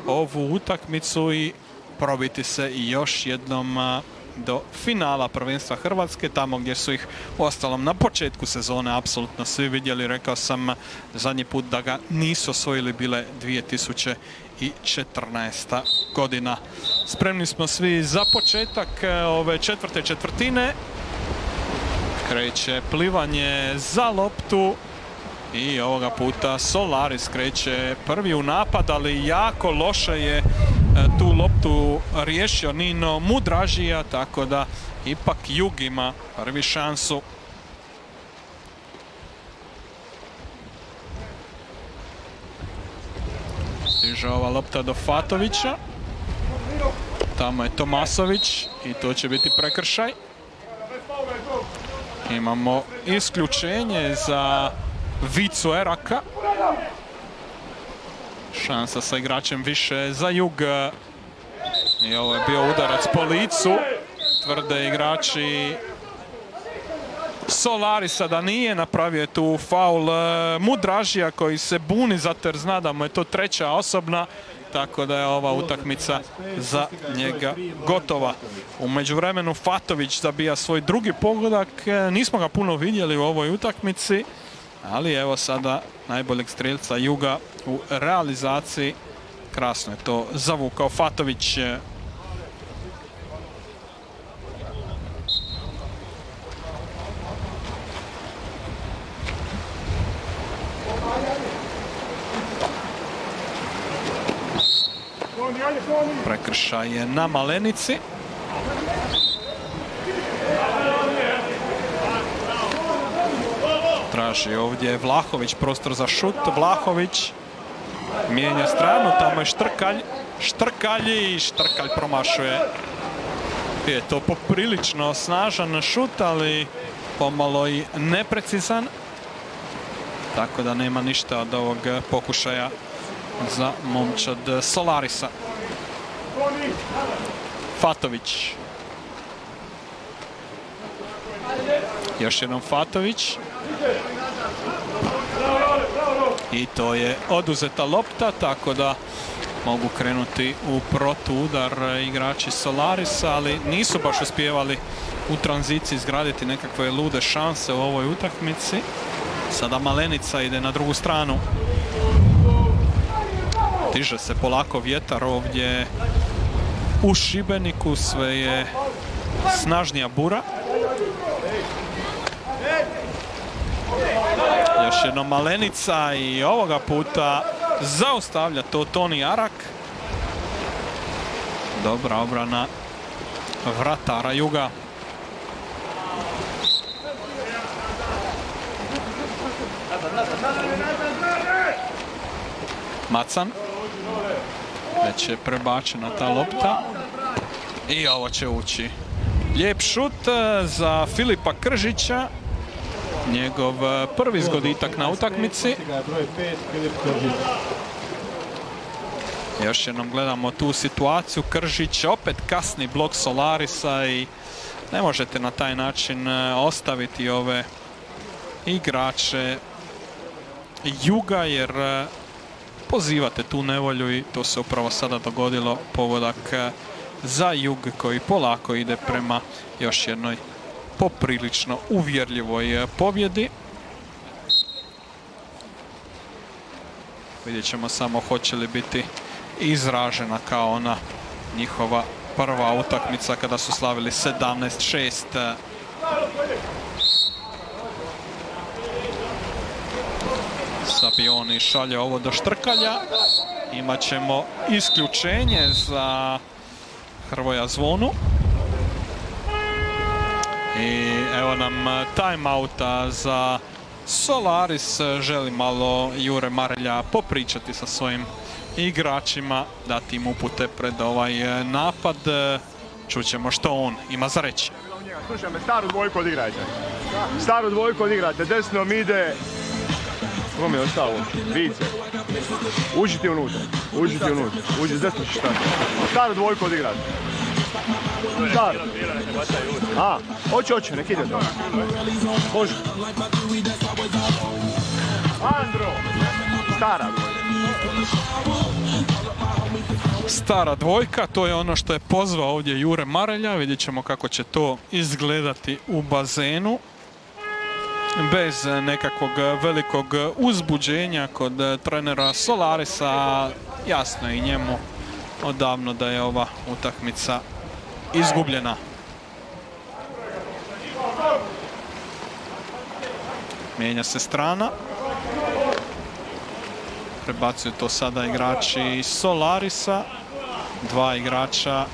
ovu utakmicu i probiti se još jednom a, do finala prvenstva Hrvatske, tamo gdje su ih ostalom na početku sezone apsolutno svi vidjeli. Rekao sam zadnji put da ga nisu osvojili bile 2014. godina. Spremni smo svi za početak e, ove četvrte četvrtine. Kreće plivanje za loptu i ovoga puta Solaris kreće prvi u napad, ali jako loše je e, tu loptu riješio Nino Mudražija, tako da ipak Jug ima prvi šansu. Stiže ova lopta do Fatovića. Tamo je Tomasović i to će biti prekršaj. Imamo isključenje za Vicu Eraka. Šansa sa igračem više za jug. I ovo je bio udarac po licu. Tvrde igrači Solarisa da nije napravio tu faul e, Mudražija koji se buni zato jer zna da mu je to treća osobna. Tako da je ova utakmica za njega gotova. U međuvremenu Fatović zabija svoj drugi pogodak, e, nismo ga puno vidjeli u ovoj utakmici, ali evo sada najboljeg strelca Juga u realizaciji. Krasno je to zavukao Fatović. e, Prekršaj je na Malenici. Traži ovdje Vlahović prostor za šut. Vlahović mijenja stranu, tamo je Štrkalj. Štrkalj i Štrkalj promašuje. Je to poprilično snažan šut, ali pomalo i neprecizan. Tako da nema ništa od ovog pokušaja za momčad Solarisa. Fatović. Još jednom Fatović. I to je oduzeta lopta, tako da mogu krenuti u protuudar igrači Solarisa, ali nisu baš uspijevali u tranziciji izgraditi nekakve lude šanse u ovoj utakmici. Sada Malenica ide na drugu stranu. Diže se polako vjetar ovdje u Šibeniku, sve je snažnija bura. Još jednom Malenica i ovoga puta zaustavlja to Toni Arak. Dobra obrana vratara Juga. Macan. Već je prebačena ta lopta. I ovo će ući. Lijep šut e, za Filipa Kržića. Njegov e, prvi zgoditak na utakmici. Još jednom gledamo tu situaciju. Kržić opet kasni blok Solarisa i ne možete na taj način e, ostaviti ove igrače Juga jer pozivate tu nevolju i to se upravo sada dogodilo. Pogodak e, za Jug koji polako ide prema još jednoj poprilično uvjerljivoj e, pobjedi. Vidjet ćemo samo hoće li biti izražena kao ona njihova prva utakmica kada su slavili 17-6. Sabioni šalje ovo do štrkalja. Imat ćemo isključenje za Hrvoja Zvonu. I evo nam timeouta za Solaris. Želi malo Jure Marelja popričati sa svojim igračima, dati im upute pred ovaj napad. Čućemo što on ima za reći. Slušaj me, staru dvojku odigrajte. Staru dvojku odigrajte, desno mi ide... Ko mi je ostao? Vice. Uđite unutra, uđite unutra, uđi s desno ćeš stati. Staru dvojku odigrajte. Staru. A, hoće, hoće, nek ide to. Može. Andro! Stara. Stara dvojka, to je ono što je pozvao ovdje Jure Marelja. Vidjet ćemo kako će to izgledati u bazenu. Bez nekakvog velikog uzbuđenja kod trenera Solarisa. Jasno je i njemu odavno da je ova utakmica izgubljena. Mijenja se strana. Prebacuju to sada igrači Solarisa. Dva igrača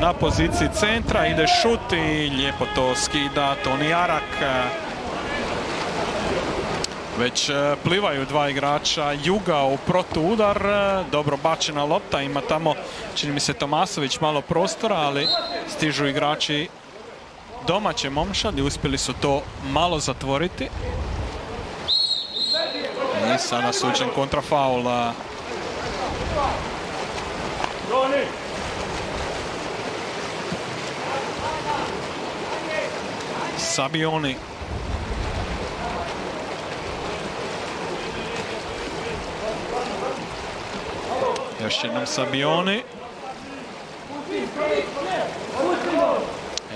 na poziciji centra. Ide šut i lijepo to skida Toni Arak. Već e, plivaju dva igrača Juga u protuudar. E, Dobro bačena lopta. Ima tamo, čini mi se, Tomasović malo prostora, ali stižu igrači domaće momšadi. Uspjeli su to malo zatvoriti. I sada suđen kontrafaul. Sabioni. Još jednom Sabioni.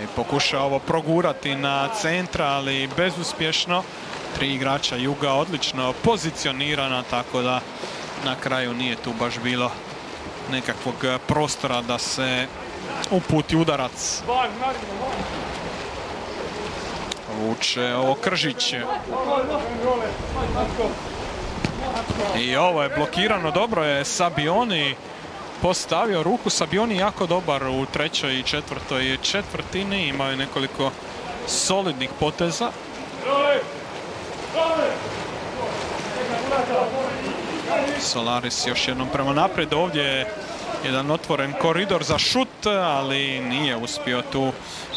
I pokuša ovo progurati na centra, ali bezuspješno. Tri igrača Juga odlično pozicionirana, tako da na kraju nije tu baš bilo nekakvog prostora da se uputi udarac. Vuče ovo Kržić. I ovo je blokirano, dobro je Sabioni postavio ruku. Sabioni jako dobar u trećoj i četvrtoj četvrtini. Imao nekoliko solidnih poteza. Solaris još jednom prema naprijed. Ovdje je jedan otvoren koridor za šut, ali nije uspio tu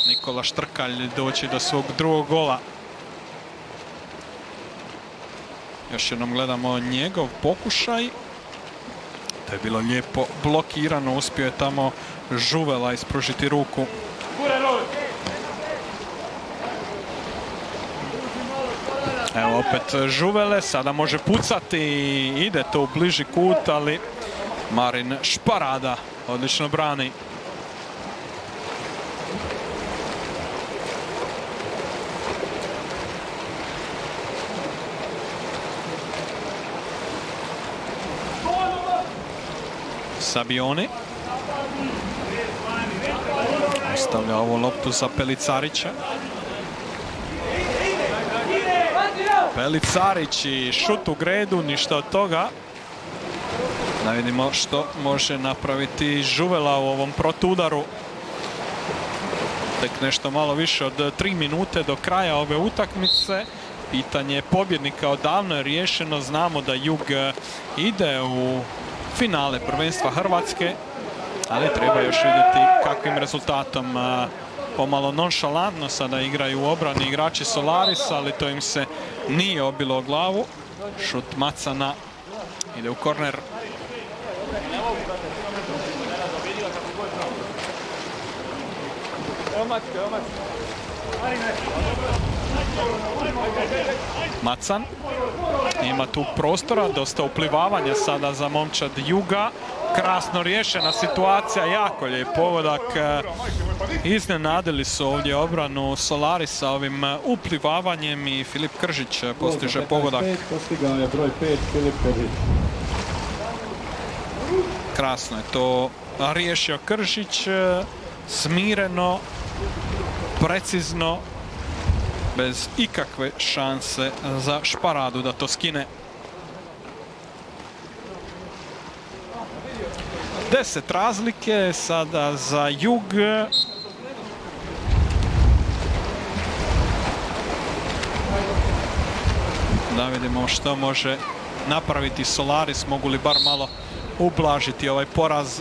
Nikola Štrkalj doći do svog drugog gola. Još jednom gledamo njegov pokušaj. To je bilo lijepo blokirano, uspio je tamo Žuvela ispružiti ruku. Evo opet Žuvele, sada može pucati, ide to u bliži kut, ali Marin Šparada odlično brani. Sabioni. Ostavlja ovu loptu za Pelicarića. Pelicarić i šut u gredu, ništa od toga. Da vidimo što može napraviti Žuvela u ovom protudaru. Tek nešto malo više od tri minute do kraja ove utakmice. Pitanje pobjednika odavno je riješeno. Znamo da Jug ide u finale prvenstva Hrvatske, ali treba još vidjeti kakvim rezultatom pomalo nonšalantno sada igraju u obrani igrači Solaris, ali to im se nije obilo o glavu. Šut Macana ide u korner. Macan ima tu prostora, dosta uplivavanja sada za momčad Juga. Krasno riješena situacija, jako lijep pogodak. Iznenadili su ovdje obranu Solarisa ovim uplivavanjem i Filip Kržić postiže pogodak. Postigao je broj 5 Filip Kržić. Krasno je to riješio Kržić, smireno, precizno, bez ikakve šanse za Šparadu da to skine. Deset razlike sada za Jug. Da vidimo što može napraviti Solaris, mogu li bar malo ublažiti ovaj poraz.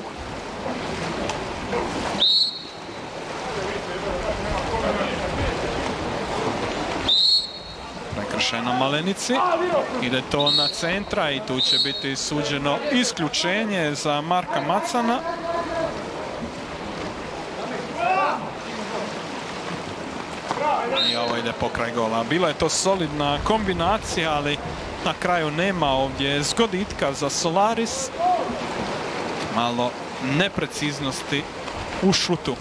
Prekršaj na Malenici. Ide to na centra i tu će biti suđeno isključenje za Marka Macana. I ovo ide pokraj gola. Bila je to solidna kombinacija, ali na kraju nema ovdje zgoditka za Solaris. Malo nepreciznosti u šutu.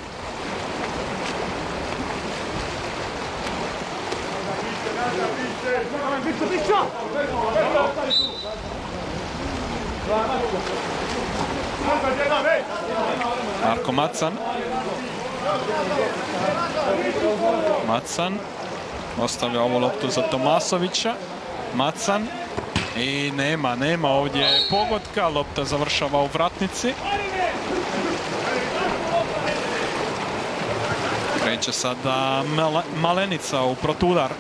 Marko Macan. Macan. Ostavlja ovu loptu za Tomasovića. Macan. I nema, nema ovdje pogotka. Lopta završava u vratnici. Kreće sada Malenica u protudar.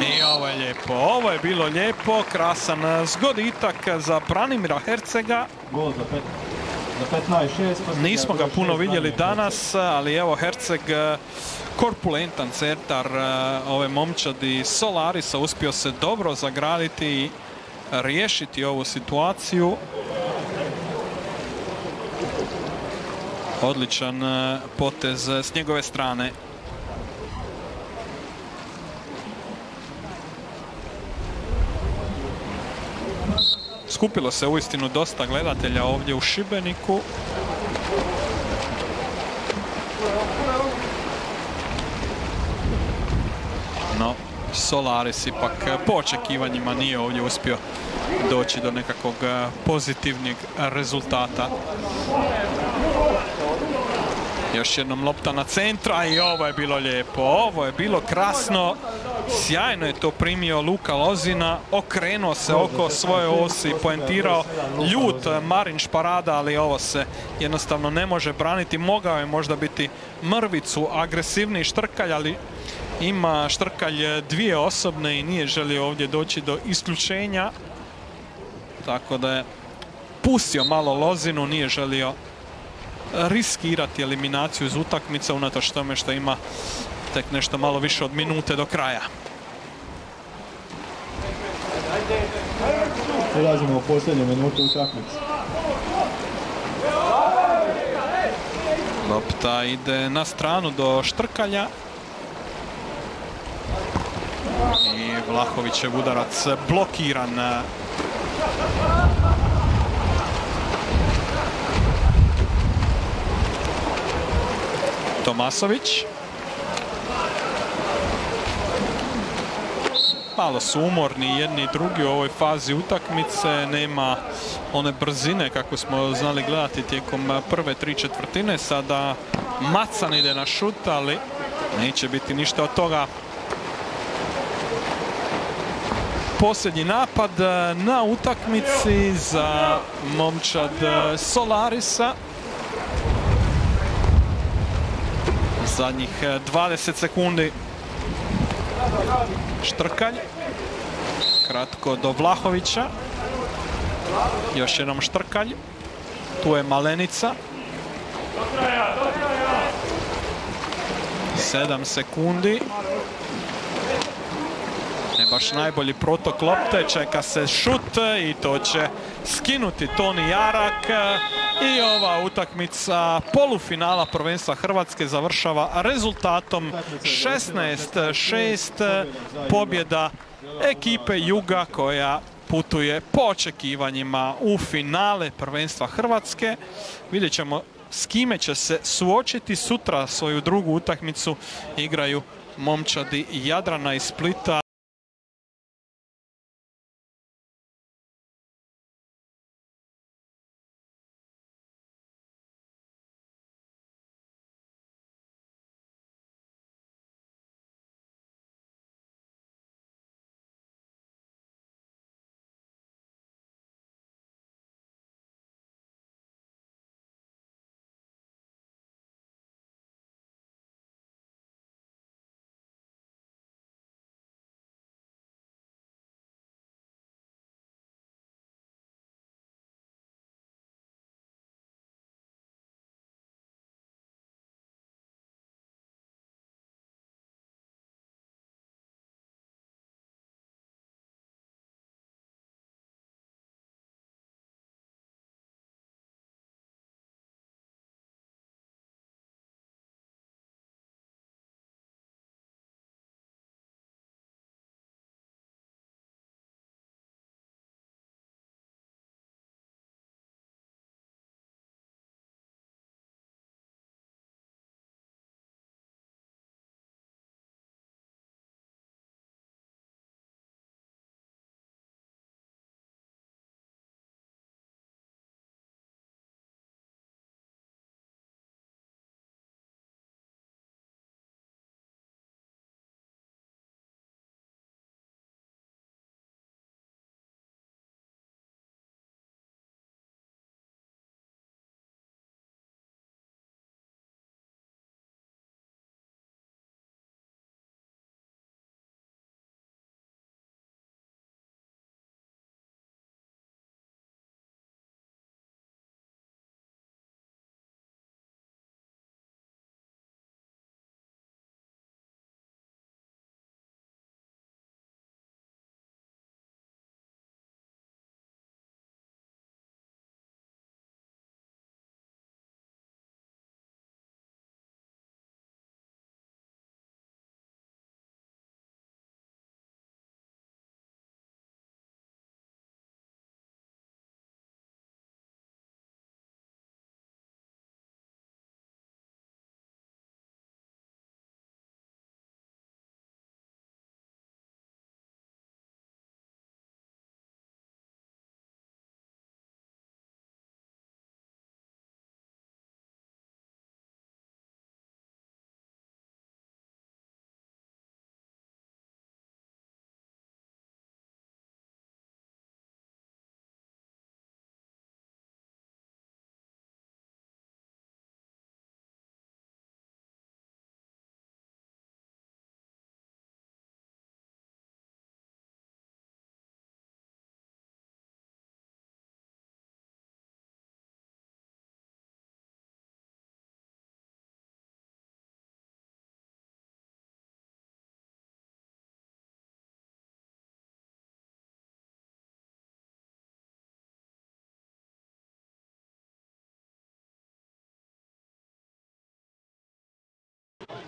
I ovo je lijepo, ovo je bilo lijepo, krasan zgoditak za Branimira Hercega. Gol za, pet, za 15-6. Nismo ga puno vidjeli danas, ali evo Herceg korpulentan centar ove momčadi Solarisa uspio se dobro zagraditi i riješiti ovu situaciju. Odličan potez s njegove strane. Skupilo se uistinu dosta gledatelja ovdje u Šibeniku. No, Solaris ipak po očekivanjima nije ovdje uspio doći do nekakvog eh, pozitivnijeg rezultata. Još jednom lopta na centra i ovo je bilo lijepo. Ovo je bilo krasno. Sjajno je to primio Luka Lozina. Okrenuo se oko svoje osi, poentirao ljut Marin Šparada, ali ovo se jednostavno ne može braniti. Mogao je možda biti mrvicu agresivniji štrkalj, ali ima štrkalj dvije osobne i nije želio ovdje doći do isključenja. Tako da je pustio malo Lozinu, nije želio riskirati eliminaciju iz utakmice unatoč tome što ima tek nešto malo više od minute do kraja. Ulazimo u posljednju minutu utakmice. Lopta ide na stranu do Štrkalja. I Vlahovićev udarac blokiran. Tomasović. Malo su umorni jedni i drugi u ovoj fazi utakmice. Nema one brzine kako smo znali gledati tijekom prve tri četvrtine. Sada Macan ide na šut, ali neće biti ništa od toga. Posljednji napad na utakmici za momčad Solarisa. Zadnjih 20 sekundi. Štrkalj. Kratko do Vlahovića. Još jednom Štrkalj. Tu je Malenica. 7 sekundi. Baš najbolji protok lopte, čeka se šut i to će skinuti Toni Jarak. I ova utakmica polufinala prvenstva Hrvatske završava rezultatom 16-6 pobjeda ekipe Juga koja putuje po očekivanjima u finale prvenstva Hrvatske. Vidjet ćemo s kime će se suočiti sutra svoju drugu utakmicu igraju momčadi Jadrana iz Splita.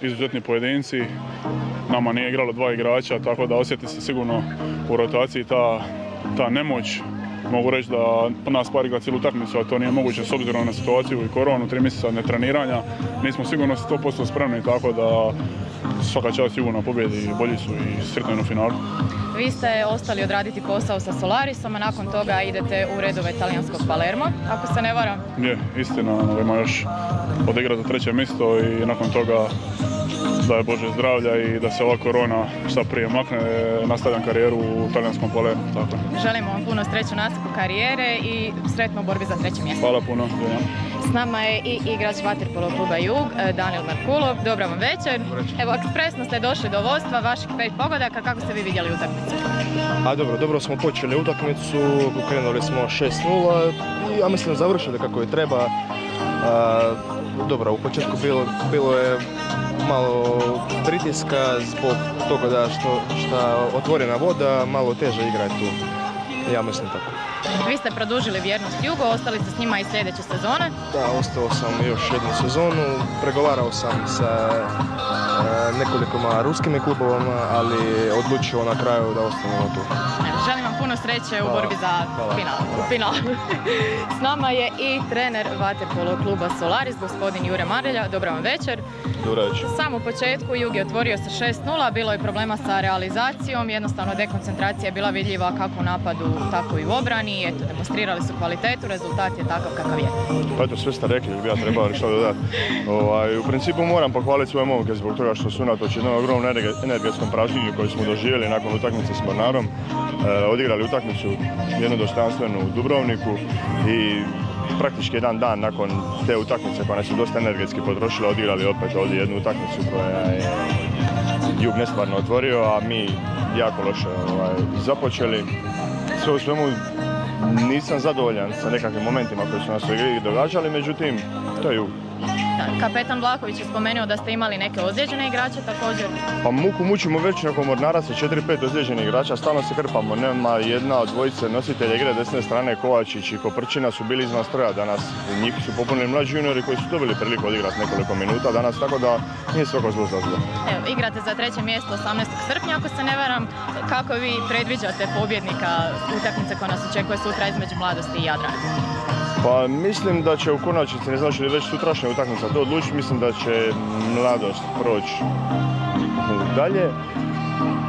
Izuzetni pojedinci. Nama nije igralo dva igrača, tako da osjeti se sigurno u rotaciji ta, ta nemoć. Mogu reći da nas par igra cijelu utakmicu, a to nije moguće s obzirom na situaciju i koronu, tri mjeseca netreniranja. Nismo sigurno 100% spremni, tako da svaka čast sigurno pobjedi, bolji su i sretno u finalu. Vi ste ostali odraditi posao sa Solarisom, a nakon toga idete u redove talijanskog Palermo, ako se ne varam. Je, istina, ima još odigra za treće mjesto i nakon toga daje Bože zdravlja i da se ova korona šta prije makne, nastavljam karijeru u talijanskom Palermu. Tako. Želimo vam puno sreće u nastavku karijere i sretno u borbi za treće mjesto. Hvala puno. S nama je i igrač Vaterpolo kluba Jug, Daniel Markulov. Dobra vam večer. Evo, ekspresno ste došli do vodstva, vaših pet pogodaka. Kako ste vi vidjeli utakmicu? A dobro, dobro smo počeli utakmicu, krenuli smo 6-0 i ja mislim završili kako je treba. Dobro, u početku bilo, je malo pritiska zbog toga da što, šta otvorena voda, malo teže igra je tu. Ja mislim tako. Vi ste produžili vjernost Jugo, ostali ste s njima i sljedeće sezone. Da, ostao sam još jednu sezonu, pregovarao sam sa e, nekoliko ruskim klubovima, ali odlučio na kraju da ostanemo tu. Želim vam puno sreće u Hvala. borbi za Hvala. final. S nama je i trener Vaterpolo kluba Solaris, gospodin Jure Marelja. Dobra vam večer. Večer. Samo u početku Jug je otvorio sa 6-0, bilo je problema sa realizacijom, jednostavno dekoncentracija je bila vidljiva kako u napadu, tako i u obrani. Eto, demonstrirali su kvalitetu, rezultat je takav kakav je. Pa eto, sve ste rekli, bi ja trebao šta dodati. Ovaj, u principu moram pohvaliti svoje momke zbog toga što su unatoč jednom ogromnom energe- energetskom pražnjenju koju smo doživjeli nakon utakmice s Mornarom, eh, odigrali utakmicu jednu dostanstvenu u Dubrovniku i praktički jedan dan nakon te utakmice koja nas je dosta energetski potrošila, odigrali opet ovdje jednu utakmicu koja je Jug nestvarno otvorio, a mi jako loše ovaj, započeli. Sve u svemu nisam zadovoljan sa nekakvim momentima koji su nas u igri događali, međutim, to je Jug. Kapetan Vlaković je spomenuo da ste imali neke ozlijeđene igrače također. Pa muku mučimo već nakon Mornara sa 4-5 ozlijeđenih igrača, stalno se krpamo. Nema jedna od dvojice nositelja igre desne strane, Kovačić i Koprčina su bili izvan stroja danas. Njih su popunili mlađi juniori koji su dobili priliku odigrati nekoliko minuta danas, tako da nije svako zlo za zlo. Evo, igrate za treće mjesto 18. srpnja, ako se ne varam. Kako vi predviđate pobjednika utakmice koja nas očekuje sutra između mladosti i Jadrana? Pa mislim da će u konačnici, ne znači li već sutrašnja utakmica to odlučiti, mislim da će mladost proći dalje.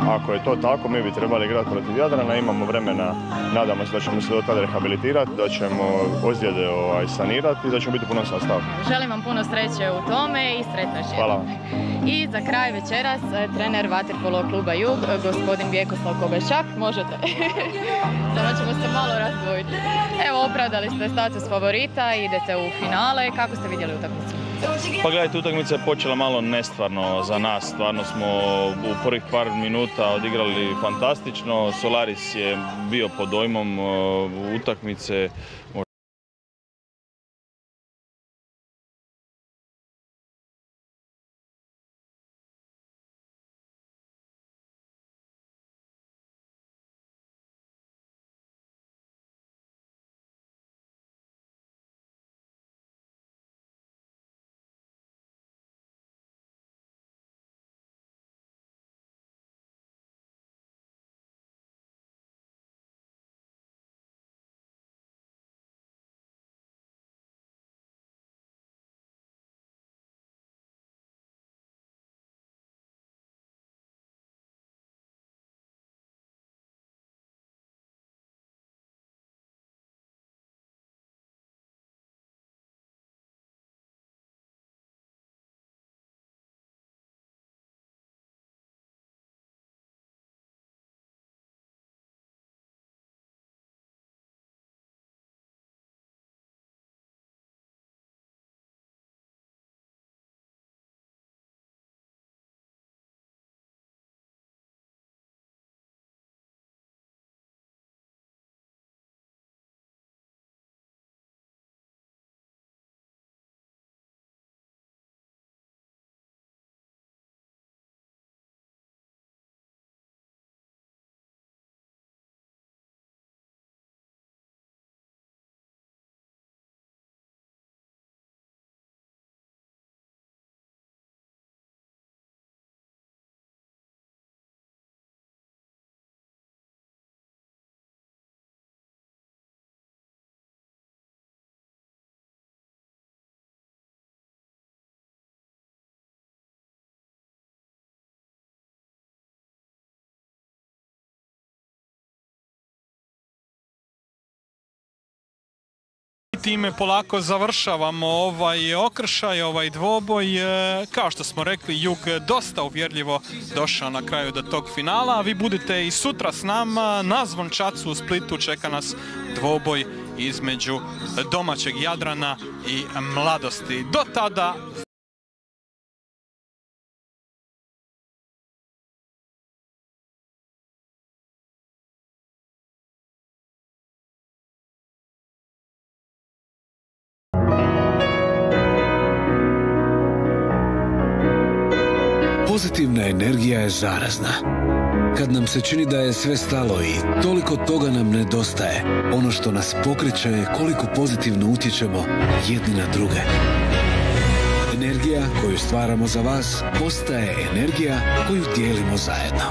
Ako je to tako, mi bi trebali igrati protiv Jadrana, imamo vremena, nadamo se da ćemo se do tada rehabilitirati, da ćemo ozljede ovaj, sanirati i da ćemo biti puno sastav. Želim vam puno sreće u tome i sretno jednom. Hvala vam. I za kraj večeras e, trener Vaterpolo kluba Jug, e, gospodin Vjekoslav Kobešak. Možete. Samo ćemo se malo razdvojiti. Evo, opravdali ste status favorita, idete u finale. Kako ste vidjeli utakmicu? Pa gledajte, utakmica je počela malo nestvarno za nas. Stvarno smo u prvih par minuta odigrali fantastično. Solaris je bio pod dojmom uh, utakmice. Time polako završavamo ovaj okršaj, ovaj dvoboj. E, Kao što smo rekli, Jug dosta uvjerljivo došao na kraju do tog finala. Vi budite i sutra s nama na Zvončacu u Splitu. Čeka nas dvoboj između domaćeg Jadrana i mladosti. Do tada Pozitivna energija je zarazna. Kad nam se čini da je sve stalo i toliko toga nam nedostaje, ono što nas pokreće je koliko pozitivno utječemo jedni na druge. Energija koju stvaramo za vas postaje energija koju dijelimo zajedno.